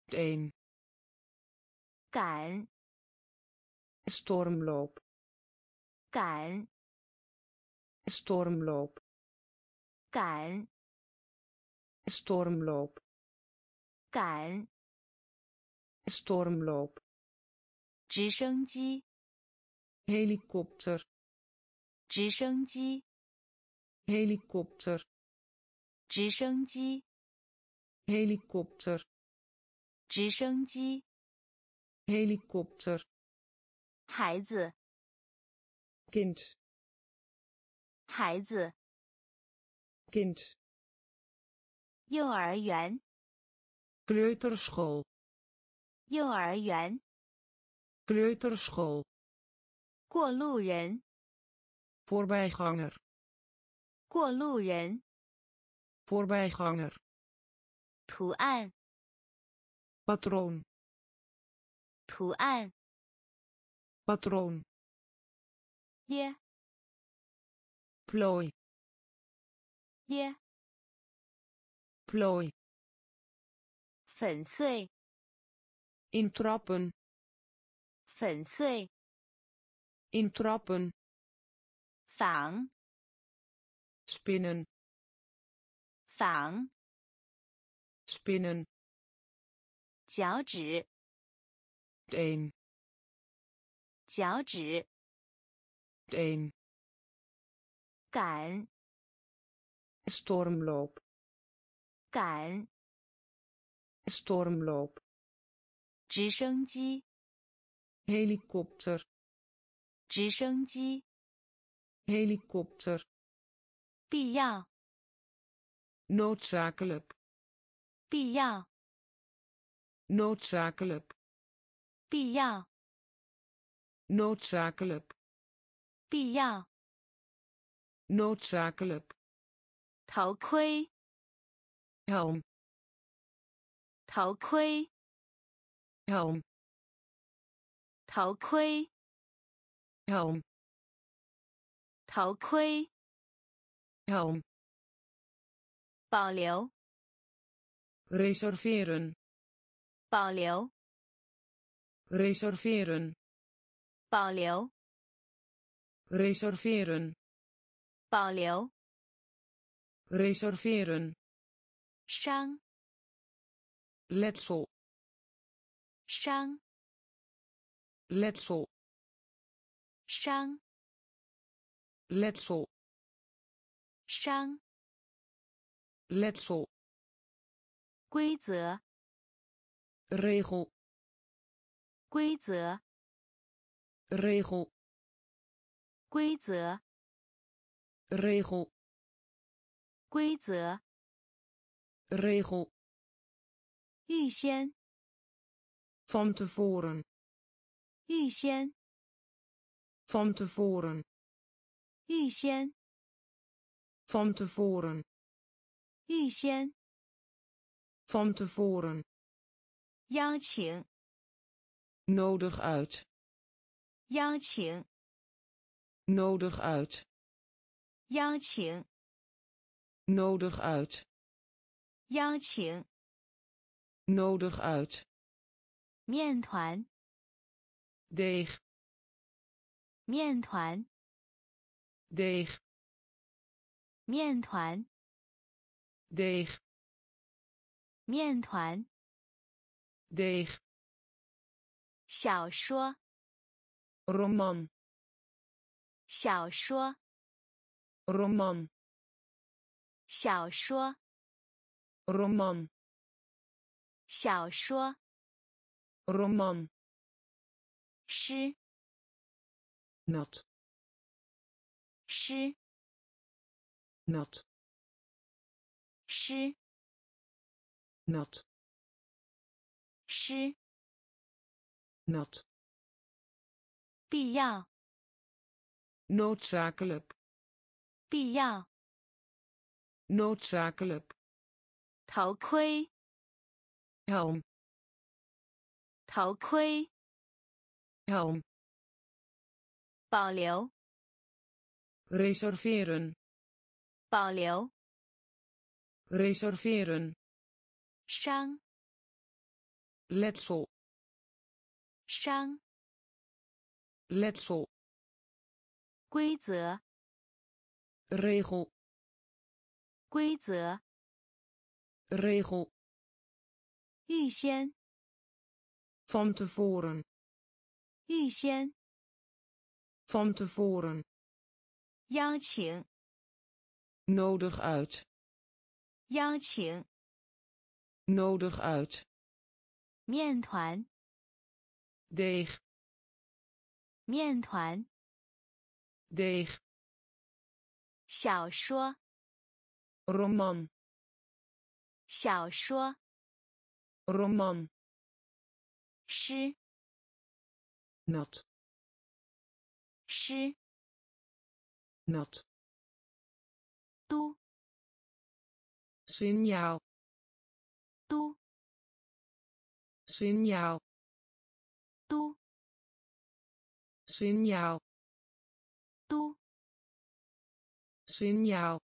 een, 赶， stormloop, 赶， stormloop, 赶， stormloop, 赶， stormloop, 直升机， helikopter, 直升机， helikopter, 直升机，helikopter, 直升机，helikopter, 孩子，kind, 孩子，kind, 幼儿园，kleuterschool, 幼儿园，kleuterschool, 过路人，voorbijganger, 过路人，voorbijganger, 图案， patroon, 图案， patroon, 耶 plooi, 耶， plooi, 粉碎， intrappen, 粉碎， intrappen, 纺， spinnen, 纺，spinnen, 脚趾，een, 脚趾，een, 赶，stormloop, 赶，stormloop, 直升机，helikopter, 直升机，helikopter, 必要，noodzakelijk, 必要， noodzakelijk, 必要， noodzakelijk, 必要， noodzakelijk, 头盔， helm, 头盔， helm, 头盔， helm, 头盔， helm, 保留， reserveren, 保留， reserveren, 保留， reserveren, 保留， reserveren, 伤， letsel, 伤， letsel, 伤， letsel, 伤， letsel, 规则， regel, 规则， regel, 规则， regel, 规则， regel, 预先， van tevoren, 预先， van tevoren, 预先， van tevoren, 预先， van tevoren, 邀请， nodig uit, 邀请， nodig uit, 邀请， nodig uit, 邀请， nodig uit, 面团， deeg, 面团， deeg, 面团， deeg, 面团，deeg, 小说，roman, 小说，roman, 小说，roman, 小说，roman, 诗诗，nat, 诗， nat, 诗， nat, 必要， noodzakelijk, 必要， noodzakelijk, 头盔， helm, 头盔， helm, 保留， reserveren, 保留， reserveren, 伤， letsel, 伤， letsel, 规则， regel, 规则， regel, 预先， van tevoren, 预先， van tevoren, 邀请， nodig uit, 邀请，nodig uit, 面团，deeg, 面团，deeg, 小说，roman, 小说，roman, 诗，not. 诗，nat, signaal toe signaal toe signaal toe signaal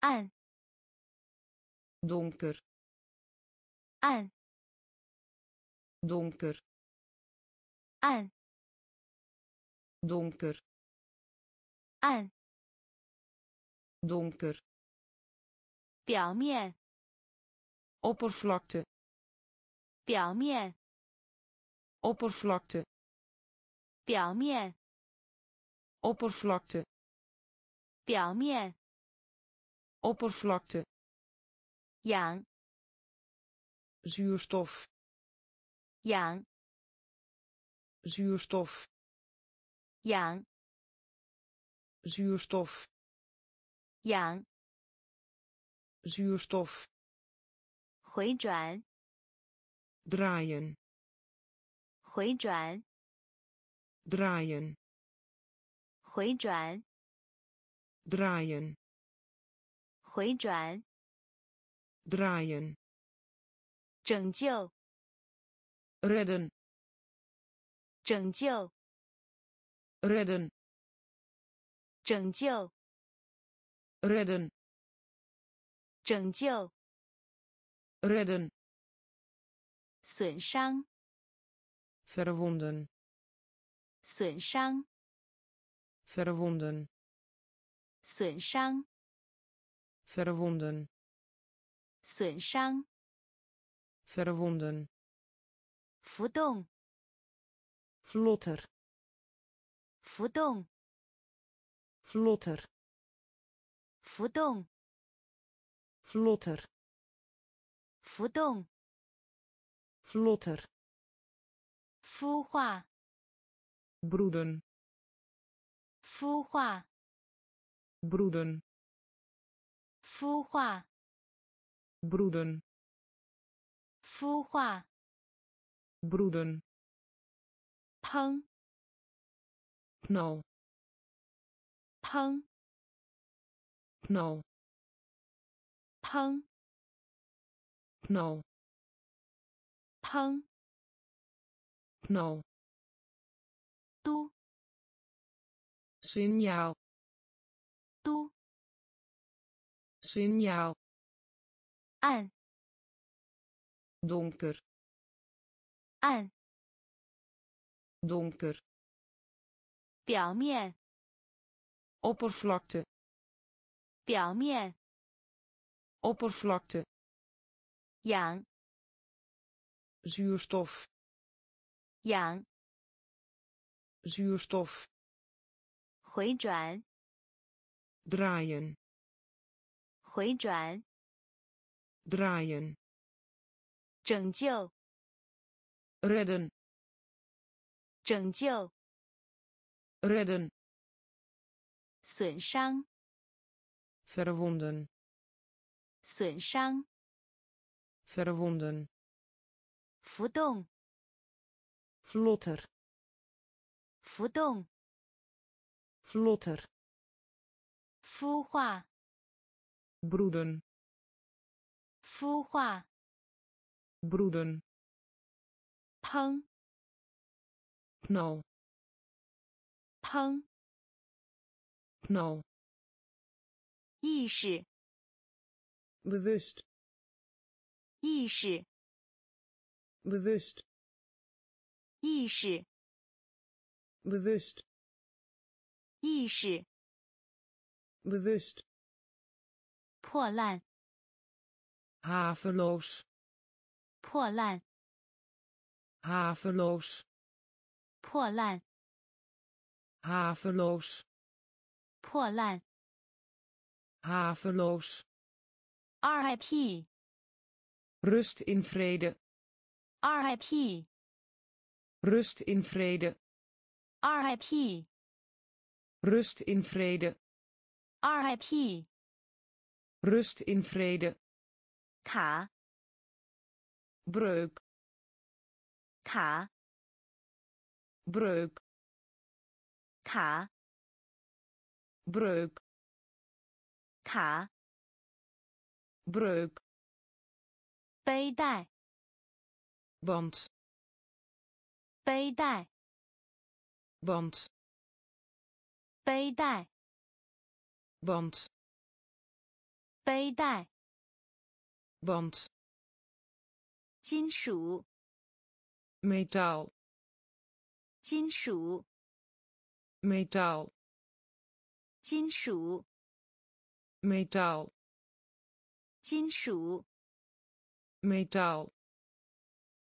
aan donker. Aan donker. Aan donker. Aan donker. 表面 oppervlakte 表面 oppervlakte 表面 oppervlakte 表面 oppervlakte 氧 zuurstof 氧 zuurstof 氧 zuurstof 氧 zuurstof 回转 draaien 回转 draaien 回转 draaien 回转 draaien 拯救 redden 拯救 redden 拯救 redden 拯救 redden 损伤 verwonden 损伤 verwonden 损伤 verwonden 损伤 verwonden 浮动 vlotter 浮动 vlotter 浮动 vlotter Fudong. vlotter Fuhua. broeden broeden broeden broeden Peng. Knal. Peng. Knal. 烹，脑，烹，脑，度，信号，度，信号，暗，darker，暗，darker，表面，oppervlakte，表面。oppervlakte 氧 zuurstof 氧 zuurstof 回转 draaien 回转 draaien 拯救 redden 拯救 redden 损伤 verwonden 损伤 verwonden 浮动 vlotter 浮动 vlotter 孵化 broeden 孵化 broeden 烹 knal 烹 knal 意识 bewust 意识 bewust 意识 bewust 意识 bewust 破烂 haveloos 破烂 haveloos 破烂 haveloos 破烂 haveloos RIP. Rust in vrede. RIP. Rust in vrede. RIP. Rust in vrede. RIP. Rust in vrede. Ka. Breuk. Ka. Breuk. Ka. Breuk. Ka breuk 背带 band 背带 band 背带 band 背带 band 金属 metaal 金属 metaal 金属 metaal 金属 metaal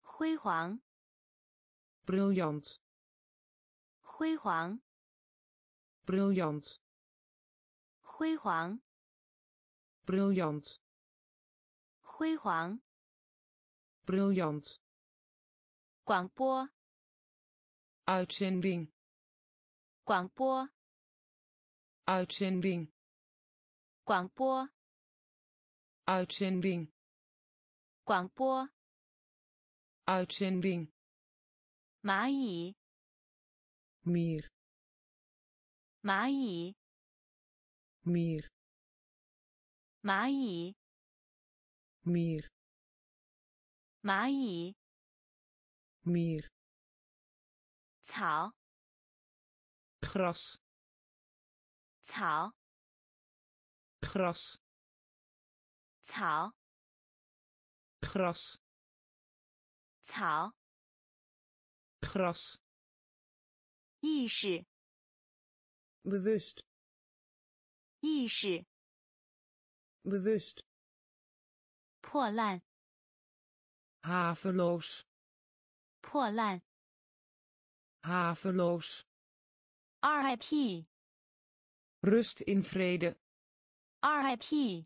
辉煌 briljant 辉煌 briljant 辉煌 briljant 辉煌 briljant 广播 uitzending 广播 uitzending 广播 uitzending 广播 uitzending 蚂蚁 mier 蚂蚁 mier 蚂蚁 mier 蚂蚁 mier 草 gras 草 gras 草 gras 草 gras 意识 bewust 意识 bewust 破烂 haveloos 破烂 haveloos RIP rust in vrede RIP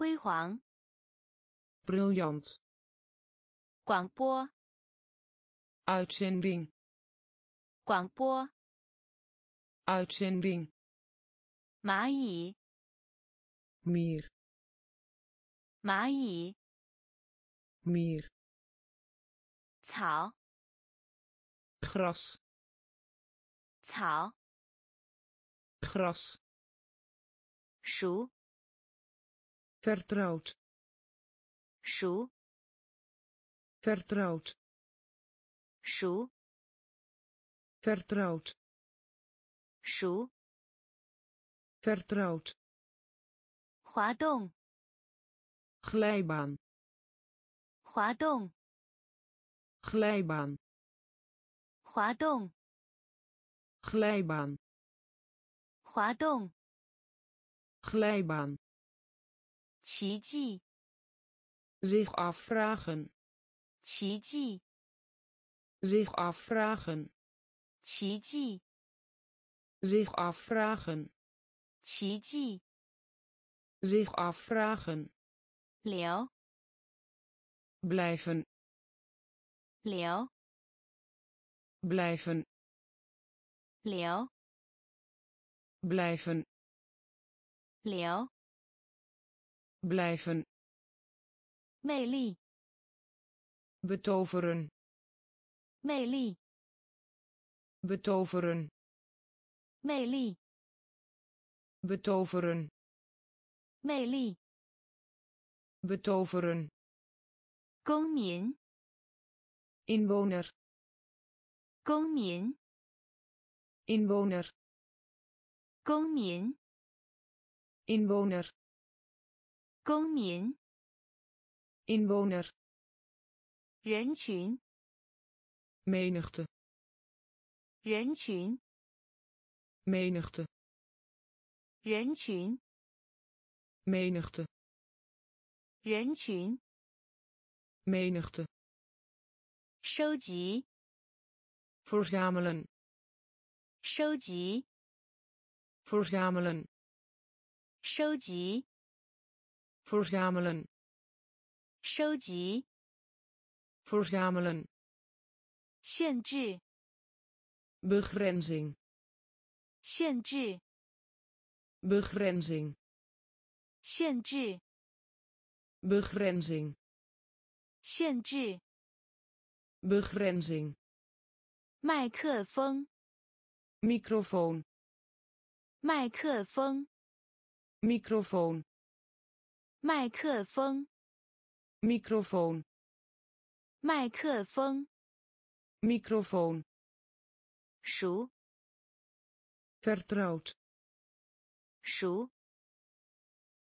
辉煌 briljant 广播 uitzending 广播 uitzending 蚂蚁 mier 蚂蚁 mier 草 gras 草 gras 熟 vertrouwd 熟 vertrouwd 熟 vertrouwd 熟 vertrouwd 滑动 glijbaan 滑动 glijbaan 滑动 glijbaan 滑动 glijbaan 奇迹 zich afvragen 奇迹 zich afvragen 奇迹 zich afvragen 奇迹 zich afvragen 流 blijven 流 blijven 流 blijven 流 blijven 魅力 betoveren 魅力 betoveren 魅力 betoveren 魅力 betoveren 公民 inwoner 公民 inwoner 公民 inwoner 公民 inwoner 人群 menigte 人群 menigte 人群 menigte 人群 menigte 收集 verzamelen 收集 verzamelen 收集， verzamelen, 收集， verzamelen, 限制， begrenzing, 限制， begrenzing, 限制， begrenzing, 限制。 begrenzing, 麦克风， microfoon, 麦克风， microfoon, 麦克风， microfoon, 麦克风。 microfoon, 熟， vertrouwd, 熟。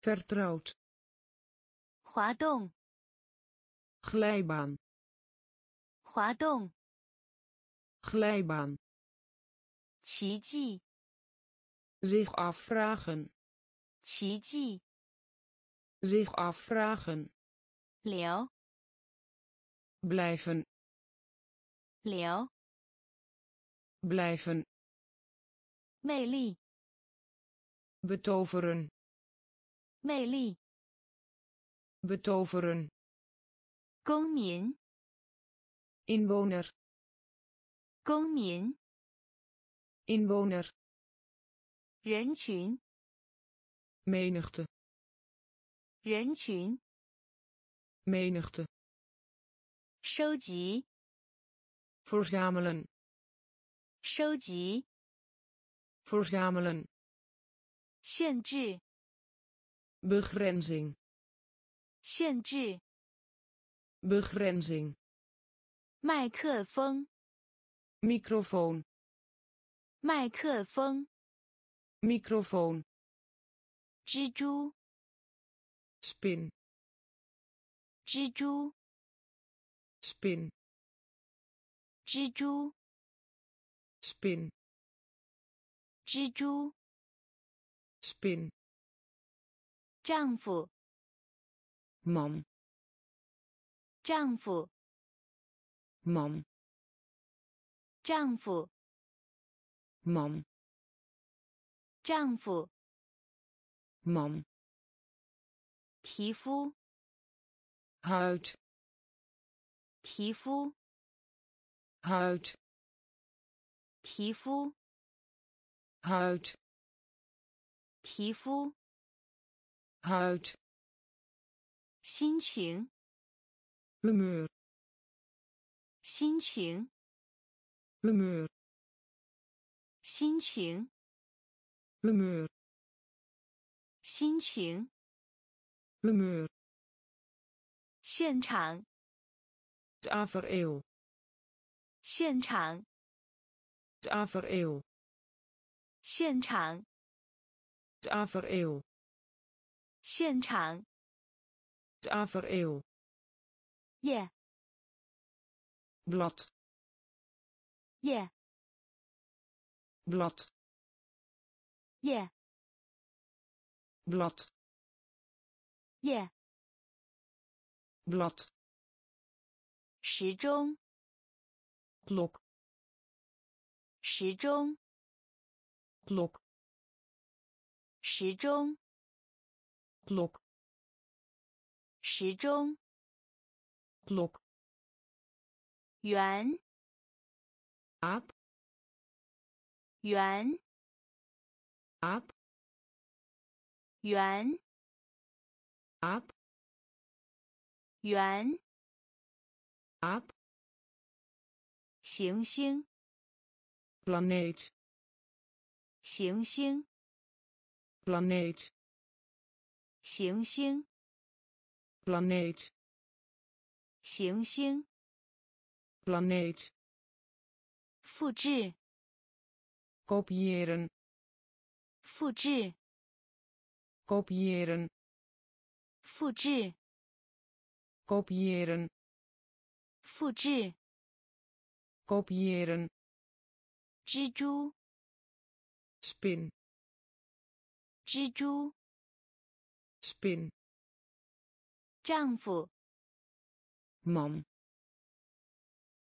vertrouwd, 滑动， glijbaan, 滑动。 glijbaan, 奇迹， zich afvragen, 奇迹。 zich afvragen. Leo. Blijven. Leo. Blijven. Meili. Betoveren. Meili. Betoveren. Gongmin. Inwoner. Gongmin. Inwoner. Renqun. Menigte. 人群。menigte, 收集，verzamelen, 收集。verzamelen, 限制，begrenzing, 限制。begrenzing, 麦克风，microfoon, 麦克风。microfoon, 蜘蛛，spin, 蜘蛛， spin, 蜘蛛， spin, 蜘蛛。 spin, 丈夫， man, 丈夫， man, 丈夫， man, 丈夫。 man, 皮肤，huid, 皮肤，huid, 皮肤，huid, 皮肤。huid, 心情，humeur, 心情，humeur, 心情，humeur, 心情。humeur, 现场， tafereel, 现场， tafereel, 现场， tafereel, 现场。 tafereel, 耶 blad, 耶 blad, 耶 blad, 耶。blad, 时钟，klok, 时钟，klok, 时钟，klok, 时钟。klok, 圆，aap, 圆，aap, 圆，aap, 圆。aap, 行星，planeet, 行星，planeet, 行星，planeet, 行星。planeet, 复制，kopiëren, 复制，kopiëren, 复制，kopiëren, 复制。kopiëren, 蜘蛛，spin, 蜘蛛。spin, 丈夫，man,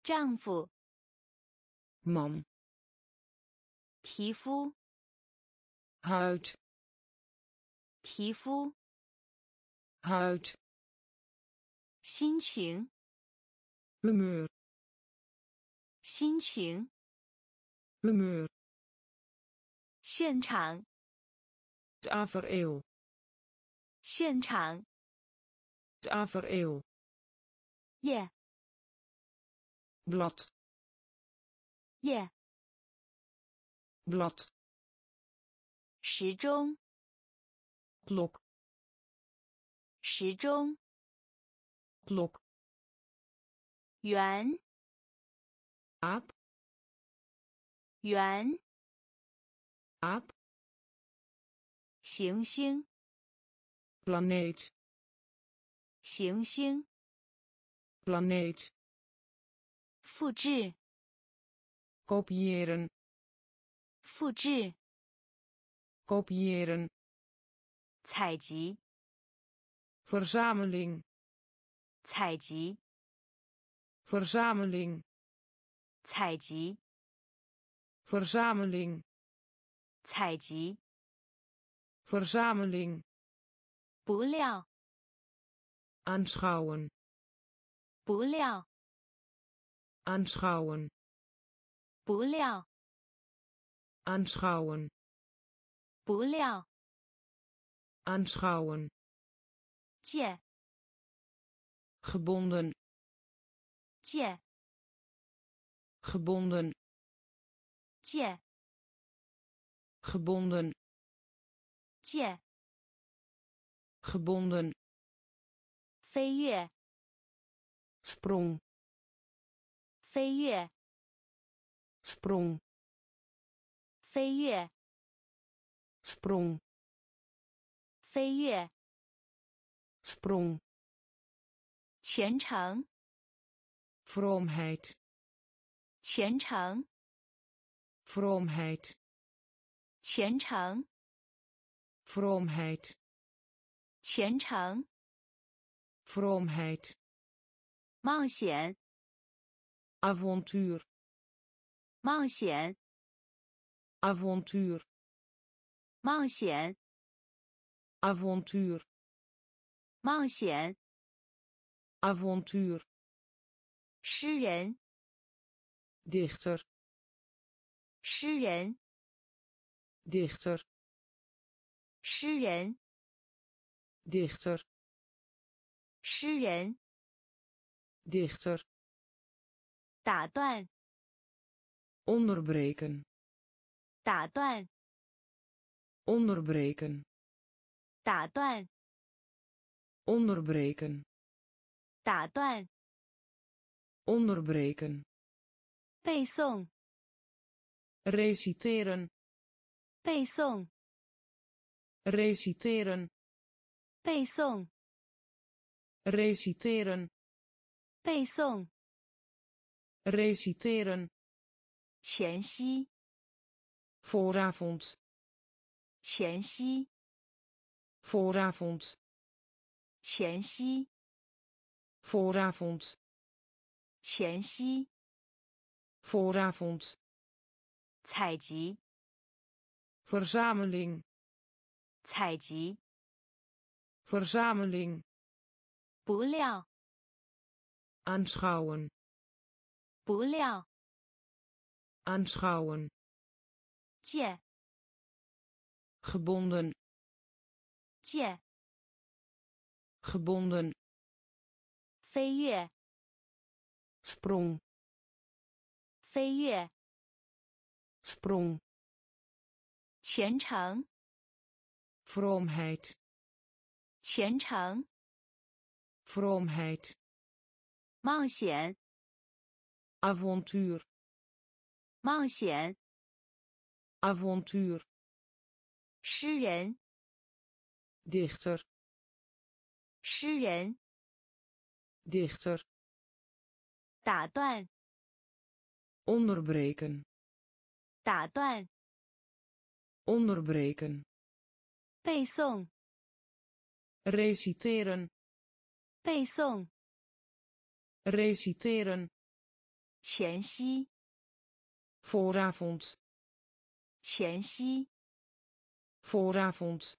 丈夫。man, 皮肤，huid, 皮肤，huid, 心情， humeur, 心情， humeur, 现场， tafereel, 现场， tafereel, 页， blad, 页， blad, 时钟， klok, 时钟，klok, 圆，aap, 圆，aap, 行星，planeet, 行星，planeet, 复制，kopiëren, 复制，kopiëren, 采集，verzameling, 采集， verzameling, 采集， verzameling, 采集， verzameling, 不料， aanschouwen, 不料， aanschouwen, 不料， aanschouwen, 不料， aanschouwen, 借， gebonden, 借， gebonden, 借， gebonden, 借， gebonden, 飞跃， sprong, 飞跃， sprong, 飞跃， sprong, 飞跃， sprong, 虔诚， vroomheid, 虔诚， vroomheid, 虔诚， vroomheid, 虔诚， vroomheid, 冒险， avontuur, 冒险， avontuur, 冒险， avontuur, 冒险， avontuur, 诗人， dichter, 诗人， dichter, 诗人， dichter, 诗人， dichter, 打断， onderbreken, 打断， onderbreken, 打断， onderbreken, 打断， onderbreken, 背诵， reciteren, 背诵， reciteren, 背诵， reciteren, 背诵， reciteren, 前夕， vooravond, 前夕， vooravond, 前夕， vooravond, 前夕， vooravond, 采集， verzameling, 采集， verzameling, 不料， aanschouwen, 不料， aanschouwen, 借， gebonden, 借， gebonden, 飞跃， sprong, 飞跃， sprong, 虔诚， vroomheid, 虔诚， vroomheid, 冒险， avontuur, 冒险， avontuur, 诗人， dichter, 诗人， dichter, 打断， onderbreken, 打断， onderbreken, 背诵， reciteren, 背诵， reciteren, 前夕， vooravond, 前夕， vooravond,